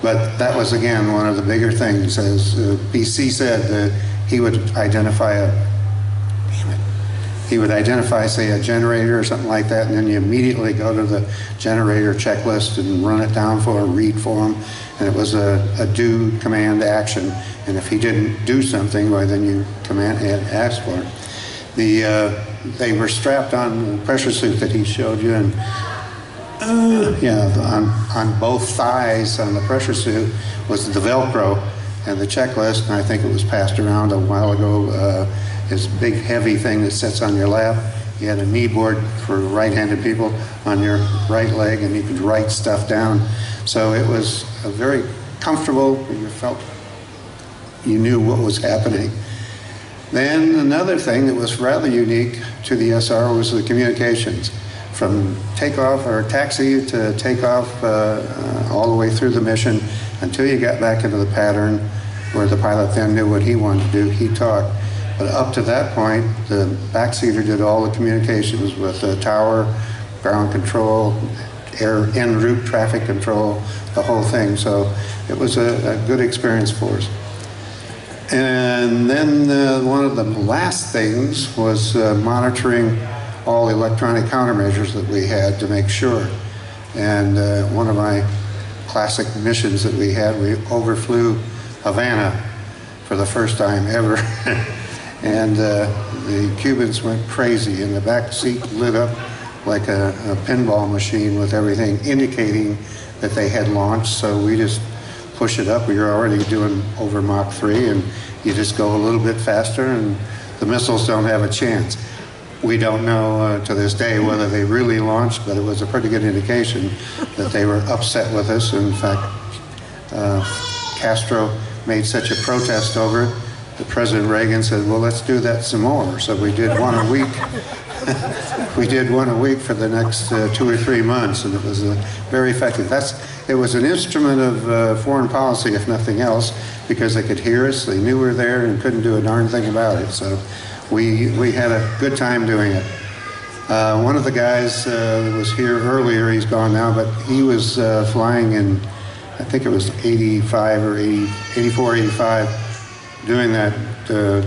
But that was, again, one of the bigger things. As uh, BC said, that he would identify a, he would identify, say, a generator or something like that, and then you immediately go to the generator checklist and run it down for him, read for him, and it was a, a do command action. And if he didn't do something, well, then you command and ask for it. The uh, they were strapped on the pressure suit that he showed you, and uh, yeah, on on both thighs on the pressure suit was the Velcro and the checklist, and I think it was passed around a while ago. Uh, this big heavy thing that sits on your lap. You had a knee board for right-handed people on your right leg, and you could write stuff down. So it was a very comfortable. You felt you knew what was happening. Then another thing that was rather unique to the SR was the communications. From takeoff or taxi to takeoff uh, uh, all the way through the mission until you got back into the pattern where the pilot then knew what he wanted to do, he talked. But up to that point, the backseater did all the communications with the tower, ground control, air en route traffic control, the whole thing. So it was a, a good experience for us. And then uh, one of the last things was uh, monitoring all electronic countermeasures that we had to make sure. And uh, one of my classic missions that we had, we overflew Havana for the first time ever. and uh, the Cubans went crazy, and the back seat lit up like a, a pinball machine with everything indicating that they had launched. So we just push it up. We were already doing over Mach 3, and you just go a little bit faster, and the missiles don't have a chance. We don't know uh, to this day whether they really launched, but it was a pretty good indication that they were upset with us. In fact, uh, Castro made such a protest over it that President Reagan said, well, let's do that some more. So we did one a week. we did one a week for the next uh, two or three months, and it was uh, very effective. That's, it was an instrument of uh, foreign policy, if nothing else, because they could hear us, they knew we were there, and couldn't do a darn thing about it. So we, we had a good time doing it. Uh, one of the guys uh, was here earlier, he's gone now, but he was uh, flying in, I think it was 85 or 80, 84, 85, doing that uh,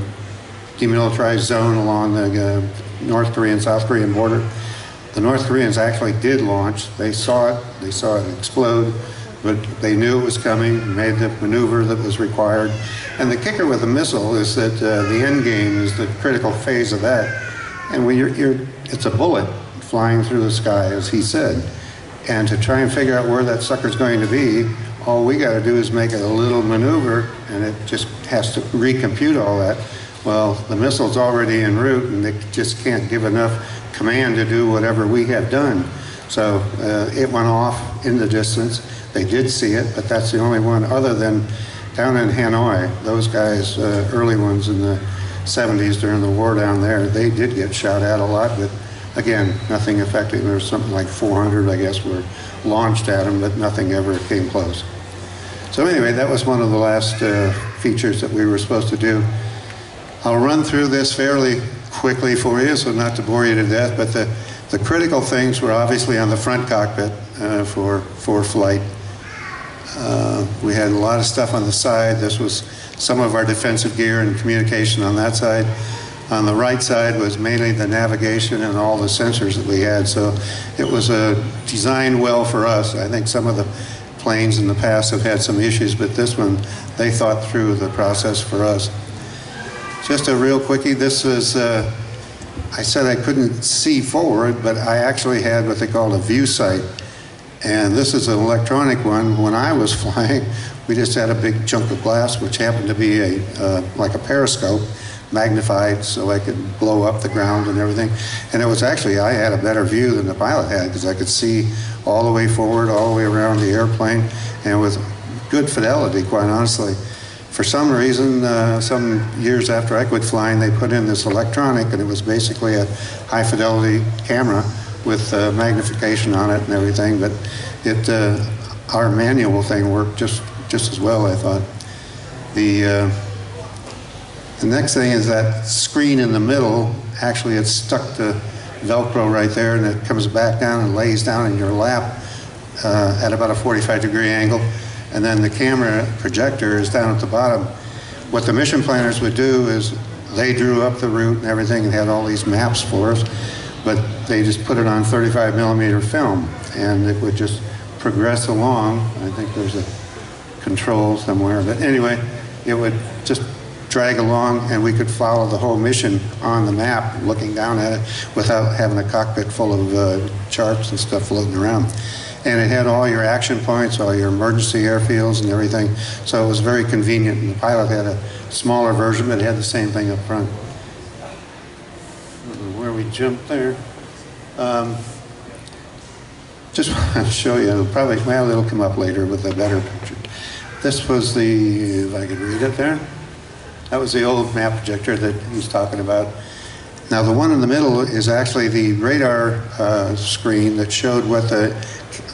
demilitarized zone along the uh, North Korean, South Korean border. The North Koreans actually did launch. They saw it. They saw it explode. but they knew it was coming, made the maneuver that was required. And the kicker with a missile is that uh, the end game is the critical phase of that. And when you're, you're, it's a bullet flying through the sky, as he said. And to try and figure out where that sucker's going to be, all we got to do is make a little maneuver, and it just has to recompute all that. Well, the missile's already en route, and they just can't give enough command to do whatever we have done. So uh, it went off in the distance. They did see it, but that's the only one other than down in Hanoi. Those guys, uh, early ones in the 70s during the war down there, they did get shot at a lot, but again, nothing effective. There was something like 400, I guess, were launched at them, but nothing ever came close. So anyway, that was one of the last uh, features that we were supposed to do. I'll run through this fairly quickly for you, so not to bore you to death, but the, the critical things were obviously on the front cockpit uh, for, for flight. Uh, we had a lot of stuff on the side. This was some of our defensive gear and communication on that side. On the right side was mainly the navigation and all the sensors that we had. So it was uh, designed well for us. I think some of the planes in the past have had some issues, but this one, they thought through the process for us. Just a real quickie, this is, uh, I said I couldn't see forward, but I actually had what they call a view sight. And this is an electronic one. When I was flying, we just had a big chunk of glass, which happened to be a, uh, like a periscope, magnified so I could blow up the ground and everything. And it was actually, I had a better view than the pilot had because I could see all the way forward, all the way around the airplane, and with good fidelity, quite honestly. For some reason, uh, some years after I quit flying, they put in this electronic, and it was basically a high fidelity camera with uh, magnification on it and everything. But it, uh, our manual thing worked just just as well, I thought. The uh, the next thing is that screen in the middle. Actually, it's stuck to Velcro right there, and it comes back down and lays down in your lap uh, at about a 45 degree angle. And then the camera projector is down at the bottom. What the mission planners would do is they drew up the route and everything and had all these maps for us, but they just put it on 35 millimeter film and it would just progress along. I think there's a control somewhere, but anyway, it would just drag along and we could follow the whole mission on the map looking down at it without having a cockpit full of uh, charts and stuff floating around and it had all your action points, all your emergency airfields and everything. So it was very convenient. And the pilot had a smaller version, but it had the same thing up front. Where we jumped there. Um, just want to show you, probably, well, it'll come up later with a better picture. This was the, if I could read it there. That was the old map projector that he's talking about. Now, the one in the middle is actually the radar uh, screen that showed what the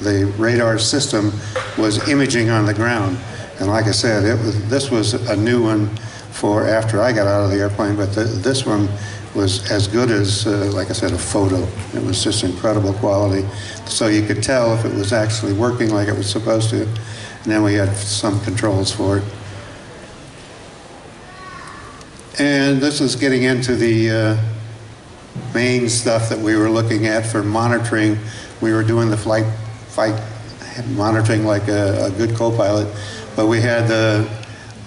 the radar system was imaging on the ground. And like I said, it was, this was a new one for after I got out of the airplane, but the, this one was as good as, uh, like I said, a photo. It was just incredible quality. So you could tell if it was actually working like it was supposed to. And then we had some controls for it. And this is getting into the uh, main stuff that we were looking at for monitoring. We were doing the flight monitoring like a, a good co-pilot, but we had the,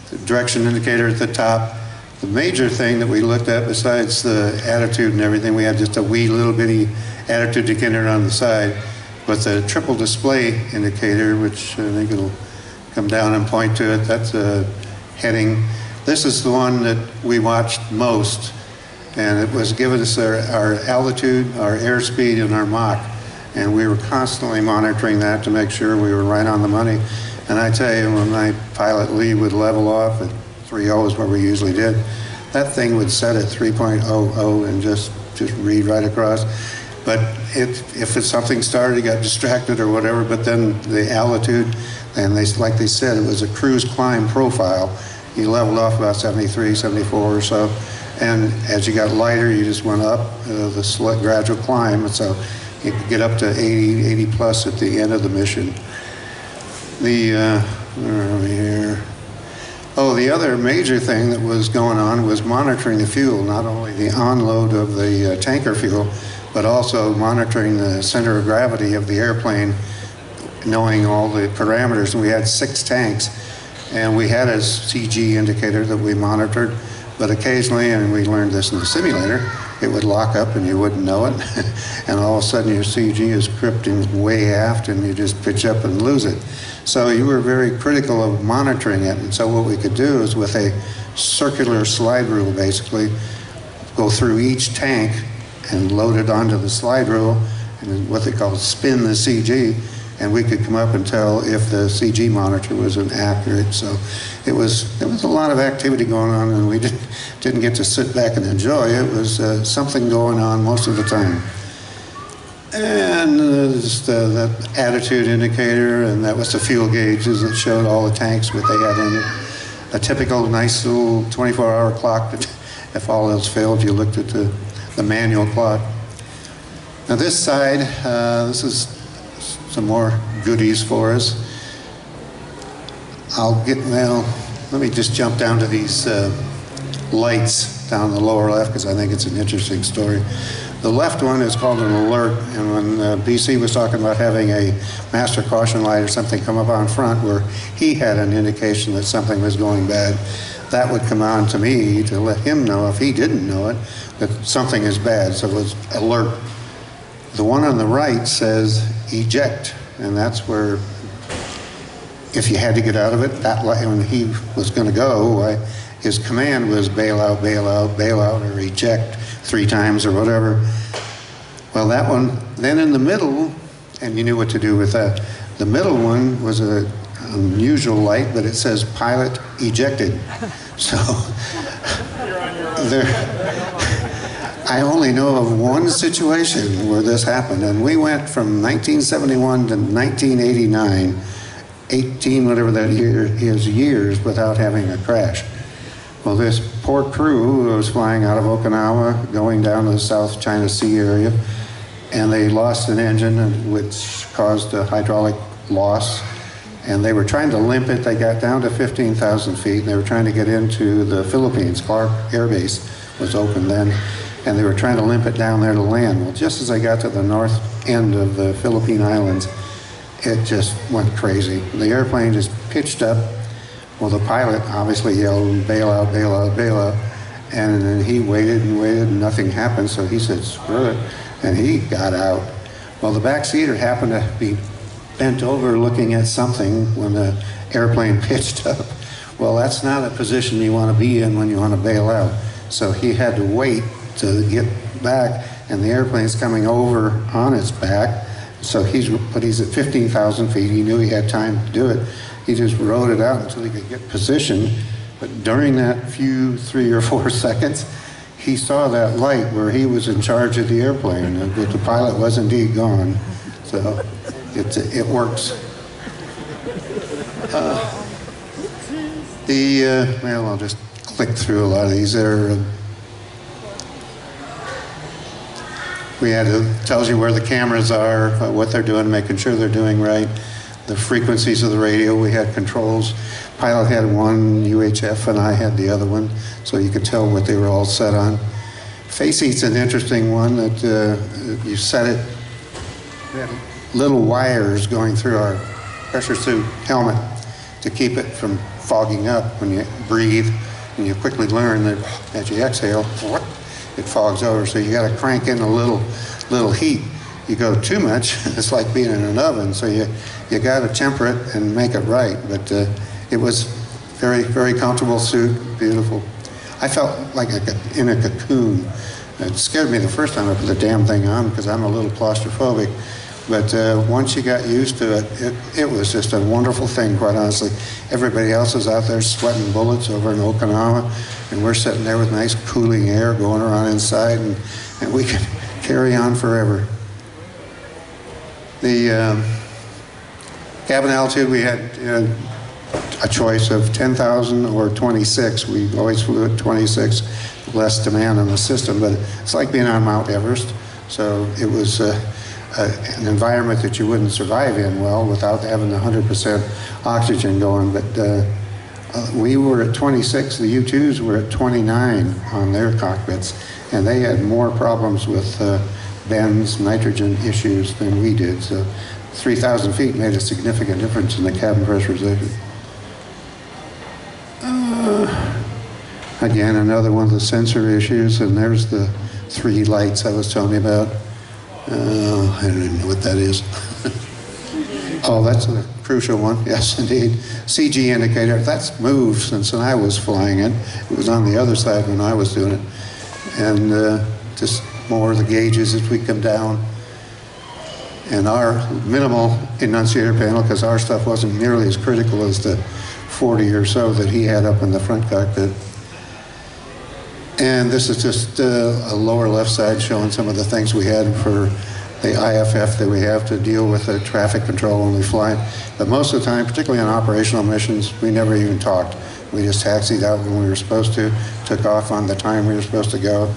the direction indicator at the top. The major thing that we looked at besides the attitude and everything, we had just a wee little bitty attitude indicator on the side, but the triple display indicator, which I think it'll come down and point to it, that's a heading. This is the one that we watched most, and it was giving us our, our altitude, our airspeed, and our Mach and we were constantly monitoring that to make sure we were right on the money. And I tell you, when my pilot Lee would level off at 3.0 is what we usually did, that thing would set at 3.00 and just just read right across. But it, if it's something started, he got distracted or whatever. But then the altitude, and they like they said, it was a cruise climb profile. He leveled off about 73, 74 or so, and as you got lighter, you just went up uh, the gradual climb. And so you could get up to 80, 80 plus at the end of the mission. The, uh, where are we here? Oh, the other major thing that was going on was monitoring the fuel, not only the onload of the uh, tanker fuel, but also monitoring the center of gravity of the airplane knowing all the parameters. And we had six tanks, and we had a CG indicator that we monitored, but occasionally, and we learned this in the simulator, it would lock up and you wouldn't know it. and all of a sudden your CG is crypting way aft and you just pitch up and lose it. So you were very critical of monitoring it. And so what we could do is with a circular slide rule basically, go through each tank and load it onto the slide rule and what they call spin the CG and we could come up and tell if the CG monitor was inaccurate. So it was there was a lot of activity going on, and we didn't didn't get to sit back and enjoy. It was uh, something going on most of the time. And uh, just uh, that attitude indicator, and that was the fuel gauges that showed all the tanks what they had in it. A typical nice little 24-hour clock that, if all else failed, you looked at the, the manual clock. Now this side, uh, this is some more goodies for us. I'll get, well, let me just jump down to these uh, lights down the lower left because I think it's an interesting story. The left one is called an alert, and when uh, BC was talking about having a master caution light or something come up on front where he had an indication that something was going bad, that would come on to me to let him know if he didn't know it that something is bad. So it was alert. The one on the right says eject, and that's where if you had to get out of it, that when he was going to go, I, his command was bail out, bail out, bail out, or eject three times or whatever. Well, that one, then in the middle, and you knew what to do with that. The middle one was an unusual light, but it says pilot ejected. So there, I only know of one situation where this happened, and we went from 1971 to 1989, 18 whatever that year is years without having a crash. Well, this poor crew was flying out of Okinawa, going down to the South China Sea area, and they lost an engine, which caused a hydraulic loss. And they were trying to limp it. They got down to 15,000 feet, and they were trying to get into the Philippines. Clark Air Base was open then, and they were trying to limp it down there to land. Well, just as they got to the north end of the Philippine Islands, it just went crazy. The airplane just pitched up well, the pilot obviously yelled, bail out, bail out, bail out. And then he waited and waited and nothing happened, so he said, screw it. And he got out. Well, the back seater happened to be bent over looking at something when the airplane pitched up. Well, that's not a position you want to be in when you want to bail out. So he had to wait to get back, and the airplane's coming over on its back. So he's, but he's at 15,000 feet. He knew he had time to do it. He just rode it out until he could get position. But during that few three or four seconds, he saw that light where he was in charge of the airplane, the pilot was indeed gone. So it, it works. Uh, the, uh, well, I'll just click through a lot of these. There, uh, we had it tells you where the cameras are, uh, what they're doing, making sure they're doing right the frequencies of the radio. We had controls. Pilot had one UHF and I had the other one, so you could tell what they were all set on. Face-heat's an interesting one that uh, you set it, little wires going through our pressure suit helmet to keep it from fogging up when you breathe. And you quickly learn that as you exhale, it fogs over. So you got to crank in a little, little heat you go too much, it's like being in an oven. So you you got to temper it and make it right. But uh, it was very very comfortable suit, beautiful. I felt like a, in a cocoon. It scared me the first time I put the damn thing on because I'm a little claustrophobic. But uh, once you got used to it, it, it was just a wonderful thing, quite honestly. Everybody else is out there sweating bullets over in Okinawa, and we're sitting there with nice cooling air going around inside, and, and we could carry on forever. The um, cabin altitude, we had uh, a choice of 10,000 or 26. We always flew at 26, less demand on the system, but it's like being on Mount Everest. So it was uh, an environment that you wouldn't survive in well without having 100% oxygen going. But uh, uh, we were at 26, the U-2s were at 29 on their cockpits, and they had more problems with uh, bends, nitrogen issues than we did. So 3,000 feet made a significant difference in the cabin pressurization. Uh, Again, another one of the sensor issues, and there's the three lights I was telling you about. Uh, I don't even know what that is. oh, that's a crucial one. Yes, indeed. CG indicator. That's moved since I was flying it. It was on the other side when I was doing it. And uh, just more of the gauges as we come down. And our minimal annunciator panel, because our stuff wasn't nearly as critical as the 40 or so that he had up in the front cockpit. And this is just uh, a lower left side showing some of the things we had for the IFF that we have to deal with the traffic control when we fly. But most of the time, particularly on operational missions, we never even talked. We just taxied out when we were supposed to, took off on the time we were supposed to go.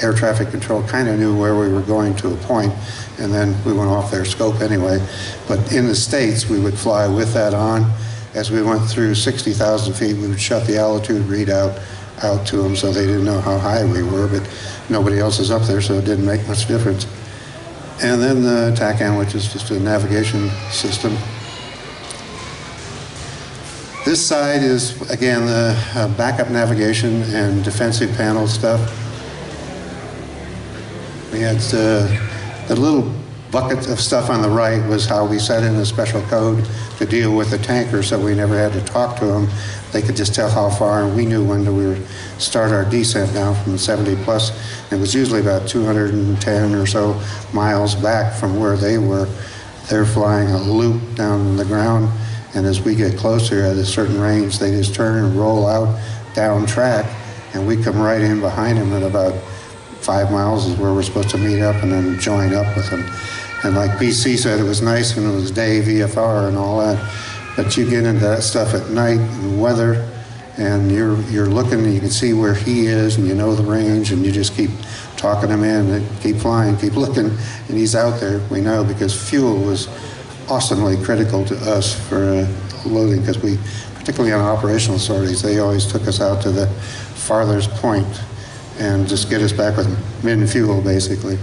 Air traffic control kind of knew where we were going to a point, and then we went off their scope anyway. But in the States, we would fly with that on. As we went through 60,000 feet, we would shut the altitude readout out to them so they didn't know how high we were, but nobody else is up there, so it didn't make much difference. And then the TACAN, which is just a navigation system. This side is, again, the uh, backup navigation and defensive panel stuff. We had uh, the little bucket of stuff on the right was how we set in a special code to deal with the tankers so we never had to talk to them. They could just tell how far, and we knew when to we start our descent down from 70 plus. It was usually about 210 or so miles back from where they were. They're flying a loop down the ground, and as we get closer at a certain range, they just turn and roll out down track, and we come right in behind them at about five miles is where we're supposed to meet up and then join up with them. And like BC said, it was nice when it was day VFR and all that, but you get into that stuff at night and weather, and you're you're looking and you can see where he is and you know the range and you just keep talking him in and keep flying, keep looking, and he's out there. We know because fuel was awesomely critical to us for uh, loading because we, particularly on operational sorties, they always took us out to the farthest point and just get us back with min fuel basically.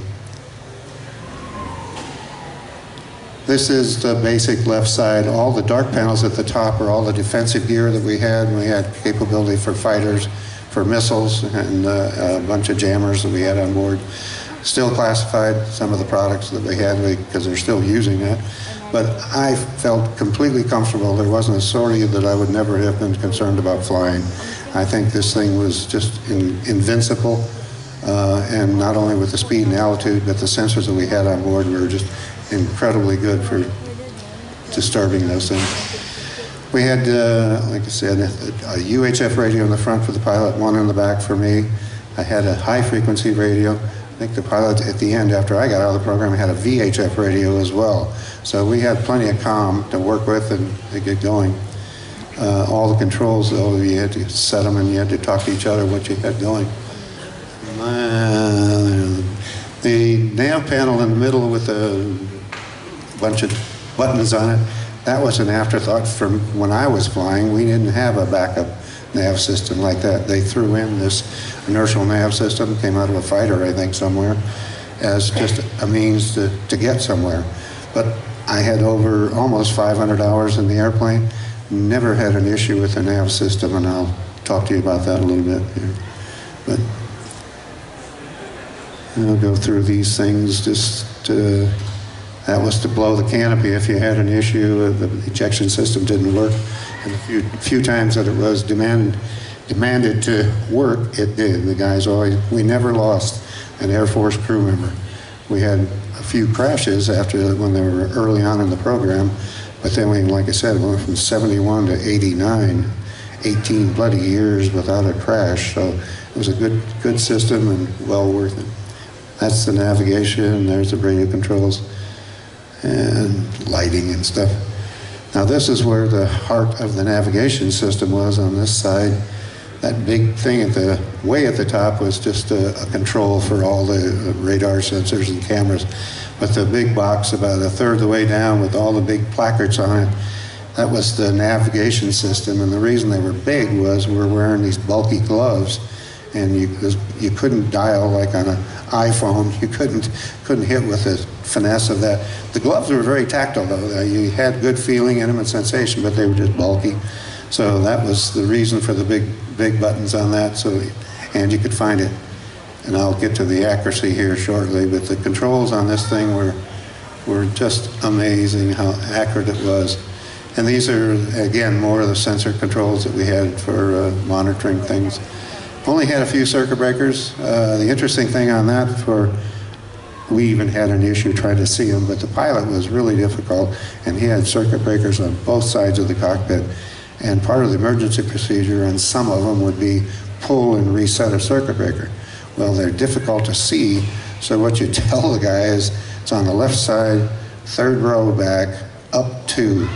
This is the basic left side. All the dark panels at the top are all the defensive gear that we had. We had capability for fighters, for missiles, and uh, a bunch of jammers that we had on board. Still classified, some of the products that we had because they're still using that. But I felt completely comfortable. There wasn't a sortie that I would never have been concerned about flying. I think this thing was just in, invincible. Uh, and not only with the speed and altitude, but the sensors that we had on board were just incredibly good for disturbing those things. We had, uh, like I said, a, a, UHF radio in the front for the pilot, one in the back for me. I had a high frequency radio. I think the pilot at the end, after I got out of the program, had a VHF radio as well. So we had plenty of comm to work with and to get going. Uh, all the controls, though, you had to set them and you had to talk to each other what you had going. Uh, the nav panel in the middle with a bunch of buttons on it, that was an afterthought from when I was flying. We didn't have a backup nav system like that. They threw in this inertial nav system, came out of a fighter, I think, somewhere, as just a means to, to get somewhere. But I had over almost 500 hours in the airplane, never had an issue with the nav system, and I'll talk to you about that a little bit here. But I'll go through these things just to, that was to blow the canopy if you had an issue, the ejection system didn't work. And the few, few times that it was demand, demanded to work, it did. The guys always, we never lost an Air Force crew member. We had a few crashes after when they were early on in the program, but then we, like I said, we went from 71 to 89, 18 bloody years without a crash. So it was a good, good system and well worth it. That's the navigation, there's the radio controls and lighting and stuff. Now this is where the heart of the navigation system was on this side. That big thing at the way at the top was just a, a control for all the radar sensors and cameras. But the big box about a third of the way down with all the big placards on it, that was the navigation system. And the reason they were big was we we're wearing these bulky gloves and you you couldn't dial like on an iPhone. You couldn't couldn't hit with the finesse of that. The gloves were very tactile though. Uh, You had good feeling in them and sensation, but they were just bulky. So that was the reason for the big big buttons on that. So and you could find it. And I'll get to the accuracy here shortly, but the controls on this thing were were just amazing how accurate it was. And these are, again, more of the sensor controls that we had for uh, monitoring things. Only had a few circuit breakers. Uh, the interesting thing on that for we even had an issue trying to see him, but the pilot was really difficult, and he had circuit breakers on both sides of the cockpit. And part of the emergency procedure on some of them would be pull and reset a circuit breaker. Well, they're difficult to see, so what you tell the guy is it's on the left side, third row back, up two.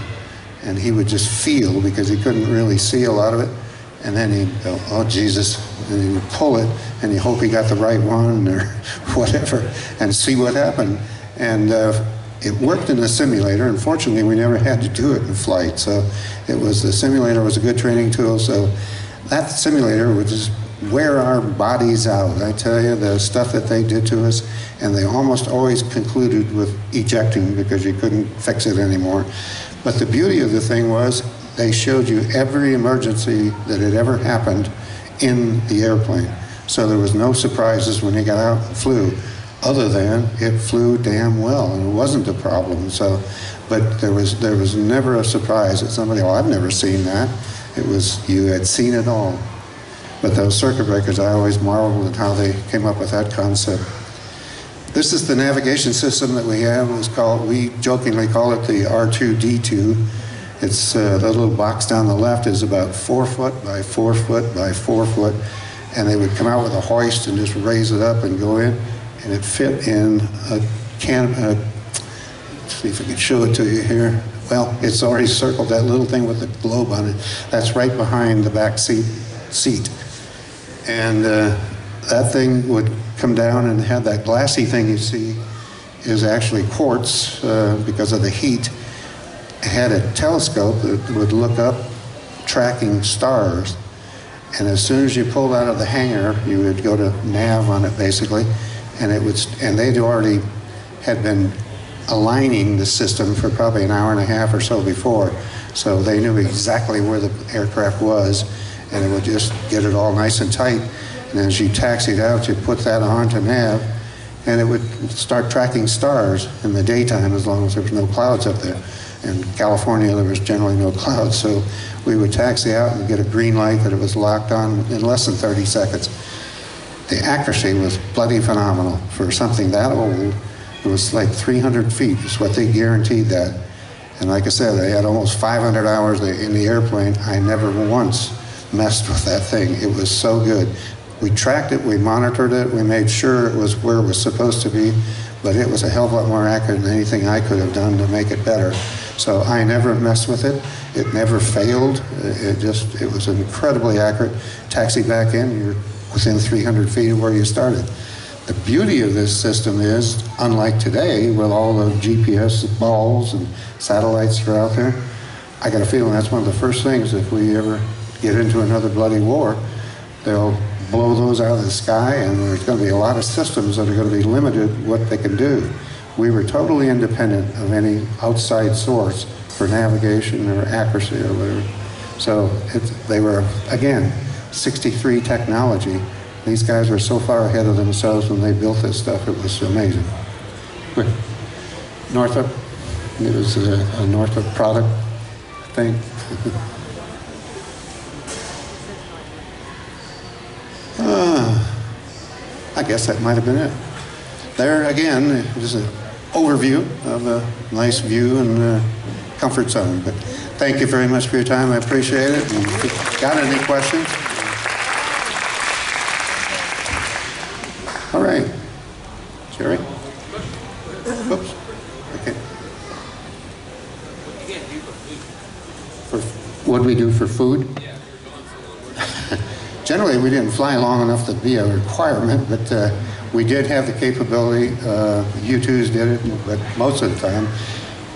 And he would just feel because he couldn't really see a lot of it. And then he'd go, oh, Jesus. And he would pull it and he hope he got the right one or whatever and see what happened. And uh, it worked in the simulator. Unfortunately, we never had to do it in flight. So it was the simulator was a good training tool. So that simulator would just wear our bodies out. I tell you, the stuff that they did to us, and they almost always concluded with ejecting because you couldn't fix it anymore. But the beauty of the thing was they showed you every emergency that had ever happened in the airplane. So there was no surprises when he got out and flew, other than it flew damn well and it wasn't a problem. So, but there was there was never a surprise that somebody, oh, I've never seen that. It was you had seen it all. But those circuit breakers, I always marveled at how they came up with that concept. This is the navigation system that we have. It's called, we jokingly call it the R2D2. It's uh, the little box down the left is about four foot by four foot by four foot, and they would come out with a hoist and just raise it up and go in, and it fit in a can. Uh, see if I can show it to you here. Well, it's already circled that little thing with the globe on it. That's right behind the back seat. Seat, and uh, that thing would come down and have that glassy thing you see is actually quartz uh, because of the heat. Had a telescope that would look up tracking stars. And as soon as you pulled out of the hangar, you would go to nav on it basically, and it would, and they'd already had been aligning the system for probably an hour and a half or so before, so they knew exactly where the aircraft was, and it would just get it all nice and tight. And as you taxied out, you put that on to nav, and it would start tracking stars in the daytime as long as there was no clouds up there. In California, there was generally no clouds, so we would taxi out and get a green light that it was locked on in less than 30 seconds. The accuracy was bloody phenomenal for something that old. It was like 300 feet is what they guaranteed that. And like I said, I had almost 500 hours in the airplane. I never once messed with that thing. It was so good. We tracked it, we monitored it, we made sure it was where it was supposed to be, but it was a hell of a lot more accurate than anything I could have done to make it better. So I never messed with it. It never failed. It just, it was incredibly accurate. Taxi back in, you're within 300 feet of where you started. The beauty of this system is, unlike today, with all the GPS balls and satellites that are out there, I got a feeling that's one of the first things if we ever get into another bloody war, they'll blow those out of the sky, and there's going to be a lot of systems that are going to be limited what they can do. We were totally independent of any outside source for navigation or accuracy or whatever. So they were, again, 63 technology. These guys were so far ahead of themselves when they built this stuff, it was amazing. Northrop, it was a, a Northrop product, I think. Ah, I guess that might have been it. There again, it was an overview of a nice view and uh, comfort zone. But thank you very much for your time. I appreciate it. And if you got any questions? All right. Jerry? Oops. Okay. For, what do we do for food? Generally, we didn't fly long enough to be a requirement, but uh, we did have the capability. Uh, U-2s did it, but most of the time.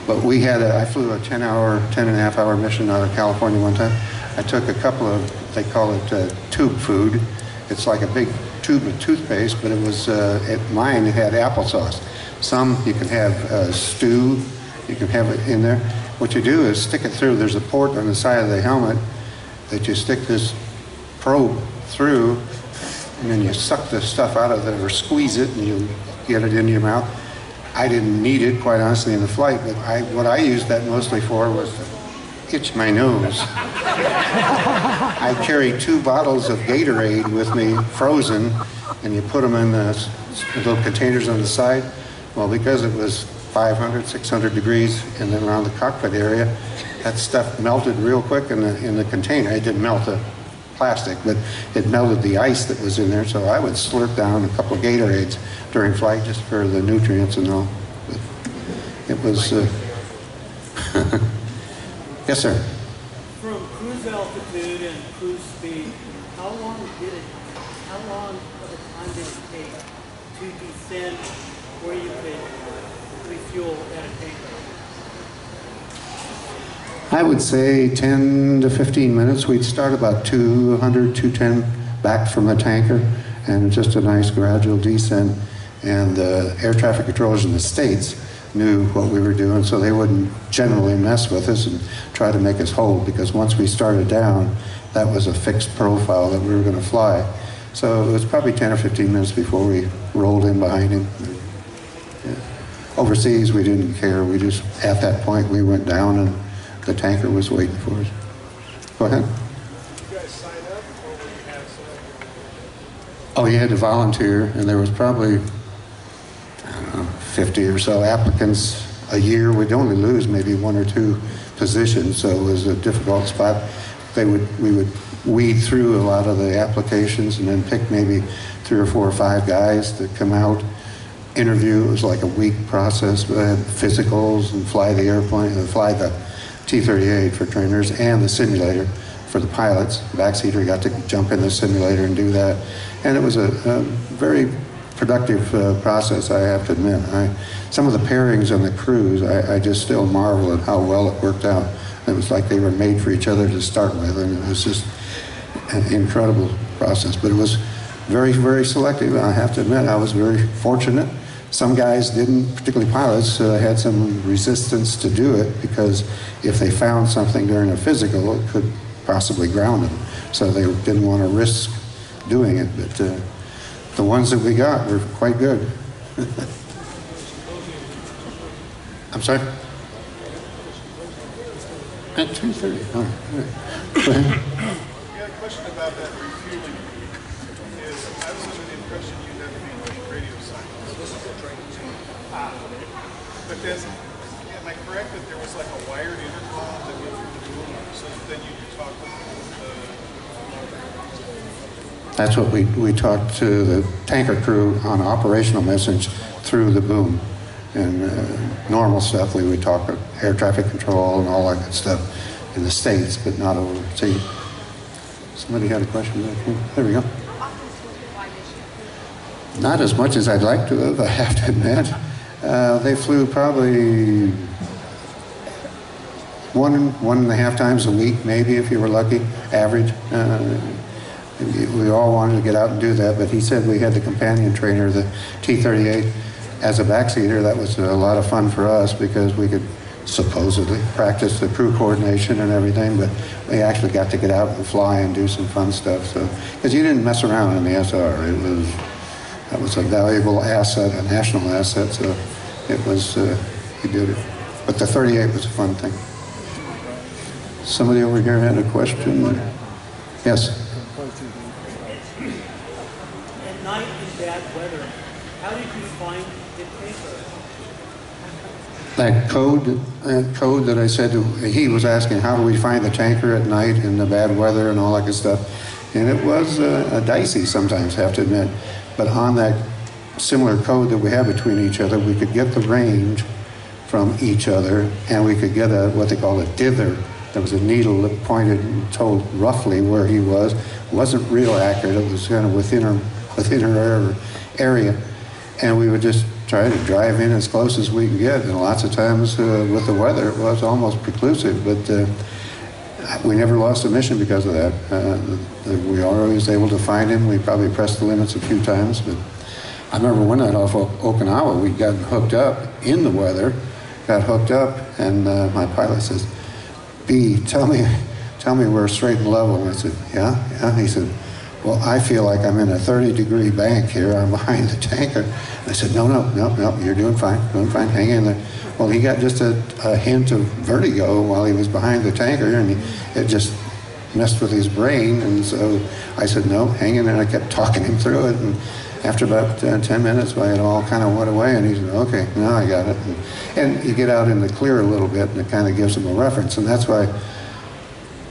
But we had a, I flew a 10-hour, 10 and a half hour mission out of California one time. I took a couple of, they call it uh, tube food, It's like a big tube of toothpaste, but it was, uh, it, mine had applesauce. Some you can have uh, stew, you can have it in there. What you do is stick it through, there's a port on the side of the helmet that you stick this probe through, and then you suck the stuff out of there or squeeze it, and you get it into your mouth. I didn't need it, quite honestly, in the flight, but I, what I used that mostly for was to itch my nose. I carried two bottles of Gatorade with me, frozen, and you put them in the little containers on the side. Well, because it was 500, 600 degrees in and around the cockpit area, that stuff melted real quick in the, in the container. It didn't melt the plastic, but it melted the ice that was in there, so I would slurp down a couple of Gatorades during flight just for the nutrients and all. But It was, uh, yes, sir. From cruise altitude and cruise speed, how long did it, how long of a time did it take to descend where you could refuel at a tanker? I would say 10 to 15 minutes. We'd start about 200, 210 back from the tanker, and just a nice gradual descent. And the air traffic controllers in the States knew what we were doing, so they wouldn't generally mess with us and try to make us hold, because once we started down, that was a fixed profile that we were going to fly. So it was probably 10 or 15 minutes before we rolled in behind him. Yeah. Overseas, we didn't care. We just, at that point, we went down and the tanker was waiting for us. Go ahead. Oh, you had to volunteer, and there was probably, know, 50 or so applicants a year. We'd only lose maybe one or two positions, so it was a difficult spot. They would, we would weed through a lot of the applications and then pick maybe three or four or five guys to come out, interview. It was like a week process. We had physicals and fly the airplane, uh, fly the T-38 for trainers and the simulator for the pilots. Backseater got to jump in the simulator and do that. And it was a, a very productive uh, process, I have to admit. I, some of the pairings on the cruise, I, I just still marvel at how well it worked out. It was like they were made for each other to start with, and it was just an incredible process. But it was very, very selective. I have to admit, I was very fortunate. Some guys didn't, particularly pilots, uh, had some resistance to do it because if they found something during a physical, it could possibly ground them. So they didn't want to risk doing it. But uh, the ones that we got were quite good. I'm sorry? At 2.30. Oh, all right. Go ahead. Yeah, a question about that refueling is, I was under the impression you had to be like radio science. Ah, But then, am I correct that there was like a wired intercom that went through the room, so that then you could talk with the, That's what we, we talked to the tanker crew on operational message through the boom. And uh, normal stuff, we would talk air traffic control and all that good stuff in the States, but not overseas. Somebody had a question back here? There we go. Not as much as I'd like to have, I have to admit. Uh, they flew probably one, one and a half times a week, maybe, if you were lucky, average. Uh, we all wanted to get out and do that, but he said we had the companion trainer, the T-38, as a backseater. That was a lot of fun for us because we could supposedly practice the crew coordination and everything, but we actually got to get out and fly and do some fun stuff. So, because you didn't mess around in the SR, it was that was a valuable asset, a national asset. So it was uh, we did it. But the 38 was a fun thing. Somebody over here had a question. Yes. At night in bad weather, how did you find the tanker? That code, that code that I said, to, he was asking, how do we find the tanker at night in the bad weather and all that good stuff? And it was uh, dicey sometimes, I have to admit. But on that similar code that we have between each other, we could get the range from each other, and we could get a what they call a dither. There was a needle that pointed and told roughly where he was. It wasn't real accurate. It was kind of within our within our area, and we would just try to drive in as close as we could get. And lots of times uh, with the weather, it was almost preclusive. But uh, we never lost a mission because of that. Uh, we are always able to find him. We probably pressed the limits a few times, but I remember one night off Okinawa, we got hooked up in the weather, got hooked up, and uh, my pilot says, B, tell me, tell me we're straight and level. And I said, yeah, yeah. He said, well, I feel like I'm in a 30 degree bank here. I'm behind the tanker. I said, no, no, no, no, you're doing fine, doing fine, hang in there. Well, he got just a, a hint of vertigo while he was behind the tanker, and he, it just messed with his brain. And so I said, no, hang in there. I kept talking him through it. And after about uh, 10 minutes, it all kind of went away. And he said, okay, now I got it. And, and you get out in the clear a little bit, and it kind of gives him a reference. And that's why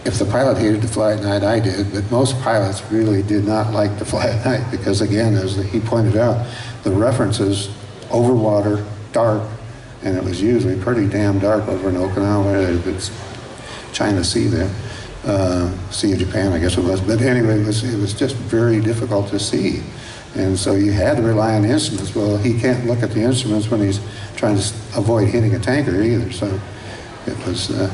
if the pilot hated to fly at night, I did, but most pilots really did not like to fly at night because, again, as he pointed out, the references over water, dark, and it was usually pretty damn dark over in Okinawa. It's China Sea there, uh, Sea of Japan, I guess it was. But anyway, it was, it was just very difficult to see. And so you had to rely on instruments. Well, he can't look at the instruments when he's trying to avoid hitting a tanker either. So it was uh,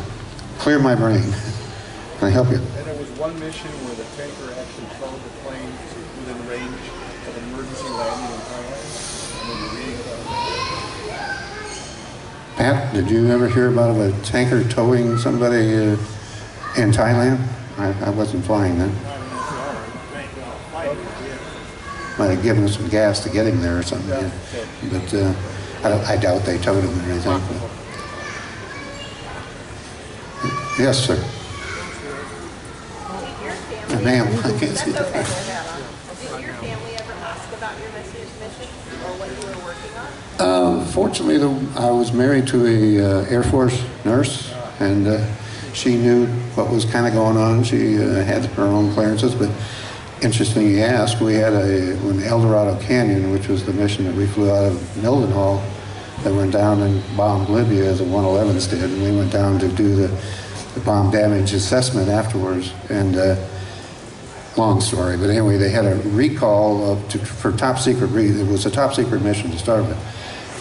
clear my brain. Can I help you? And there was one mission where the tanker actually towed the plane to within range of an emergency landing in Thailand. I remember reading about it. Pat, did you ever hear about a tanker towing somebody uh, in Thailand? I, I wasn't flying then. Might have given him some gas to get him there or something. yeah. But uh, I, I doubt they towed him or anything. but- Yes, sir. Did your family? Ma'am, I can't see the with that on. Did your family ever ask about your mission, mission or what you were working on? Uh, Fortunately, the- I was married to a uh, Air Force nurse, and uh, she knew what was kind of going on. She uh, had her own clearances, but interesting you ask, we had a, when El Dorado Canyon, which was the mission that we flew out of Mildenhall, that went down and bombed Libya as the 111s did, and we went down to do the, the bomb damage assessment afterwards. And uh, long story, but anyway, they had a recall of, to, for top secret. It was a top secret mission to start with,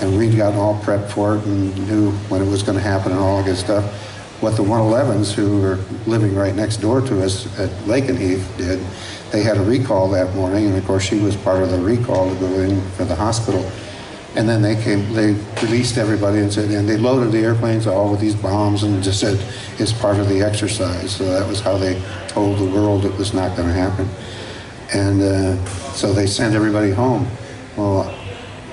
and we'd gotten all prepped for it and knew when it was going to happen and all that good stuff. What the 111s, who were living right next door to us at Lakenheath, did, they had a recall that morning, and of course she was part of the recall to go in for the hospital. And then they came, they released everybody and said, and they loaded the airplanes all with these bombs and just said it's part of the exercise. So that was how they told the world it was not going to happen. And uh, so they sent everybody home. Well,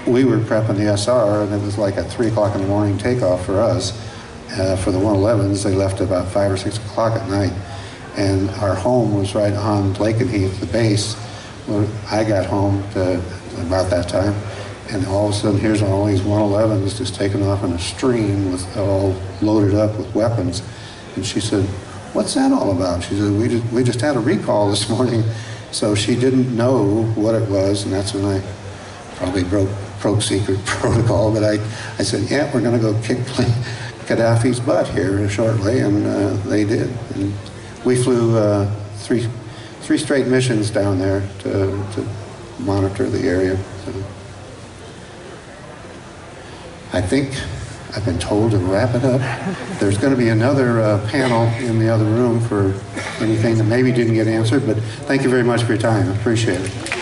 we were prepping the SR, and it was like at 3 o'clock in the morning takeoff for us. Uh, for the 111s, they left about 5 or 6 o'clock at night. And our home was right on Lakenheath, the base. Well, I got home to about that time, and all of a sudden, here's all these 111s just taking off in a stream with all loaded up with weapons. And she said, "What's that all about?" She said, "We just we just had a recall this morning." So she didn't know what it was, and that's when I probably broke broke secret protocol. But I I said, "Yeah, we're going to go kick Gaddafi's butt here shortly," and uh, they did. And we flew uh, three three straight missions down there to to monitor the area. So. I think I've been told to wrap it up. There's going to be another uh, panel in the other room for anything that maybe didn't get answered, but thank you very much for your time. I appreciate it.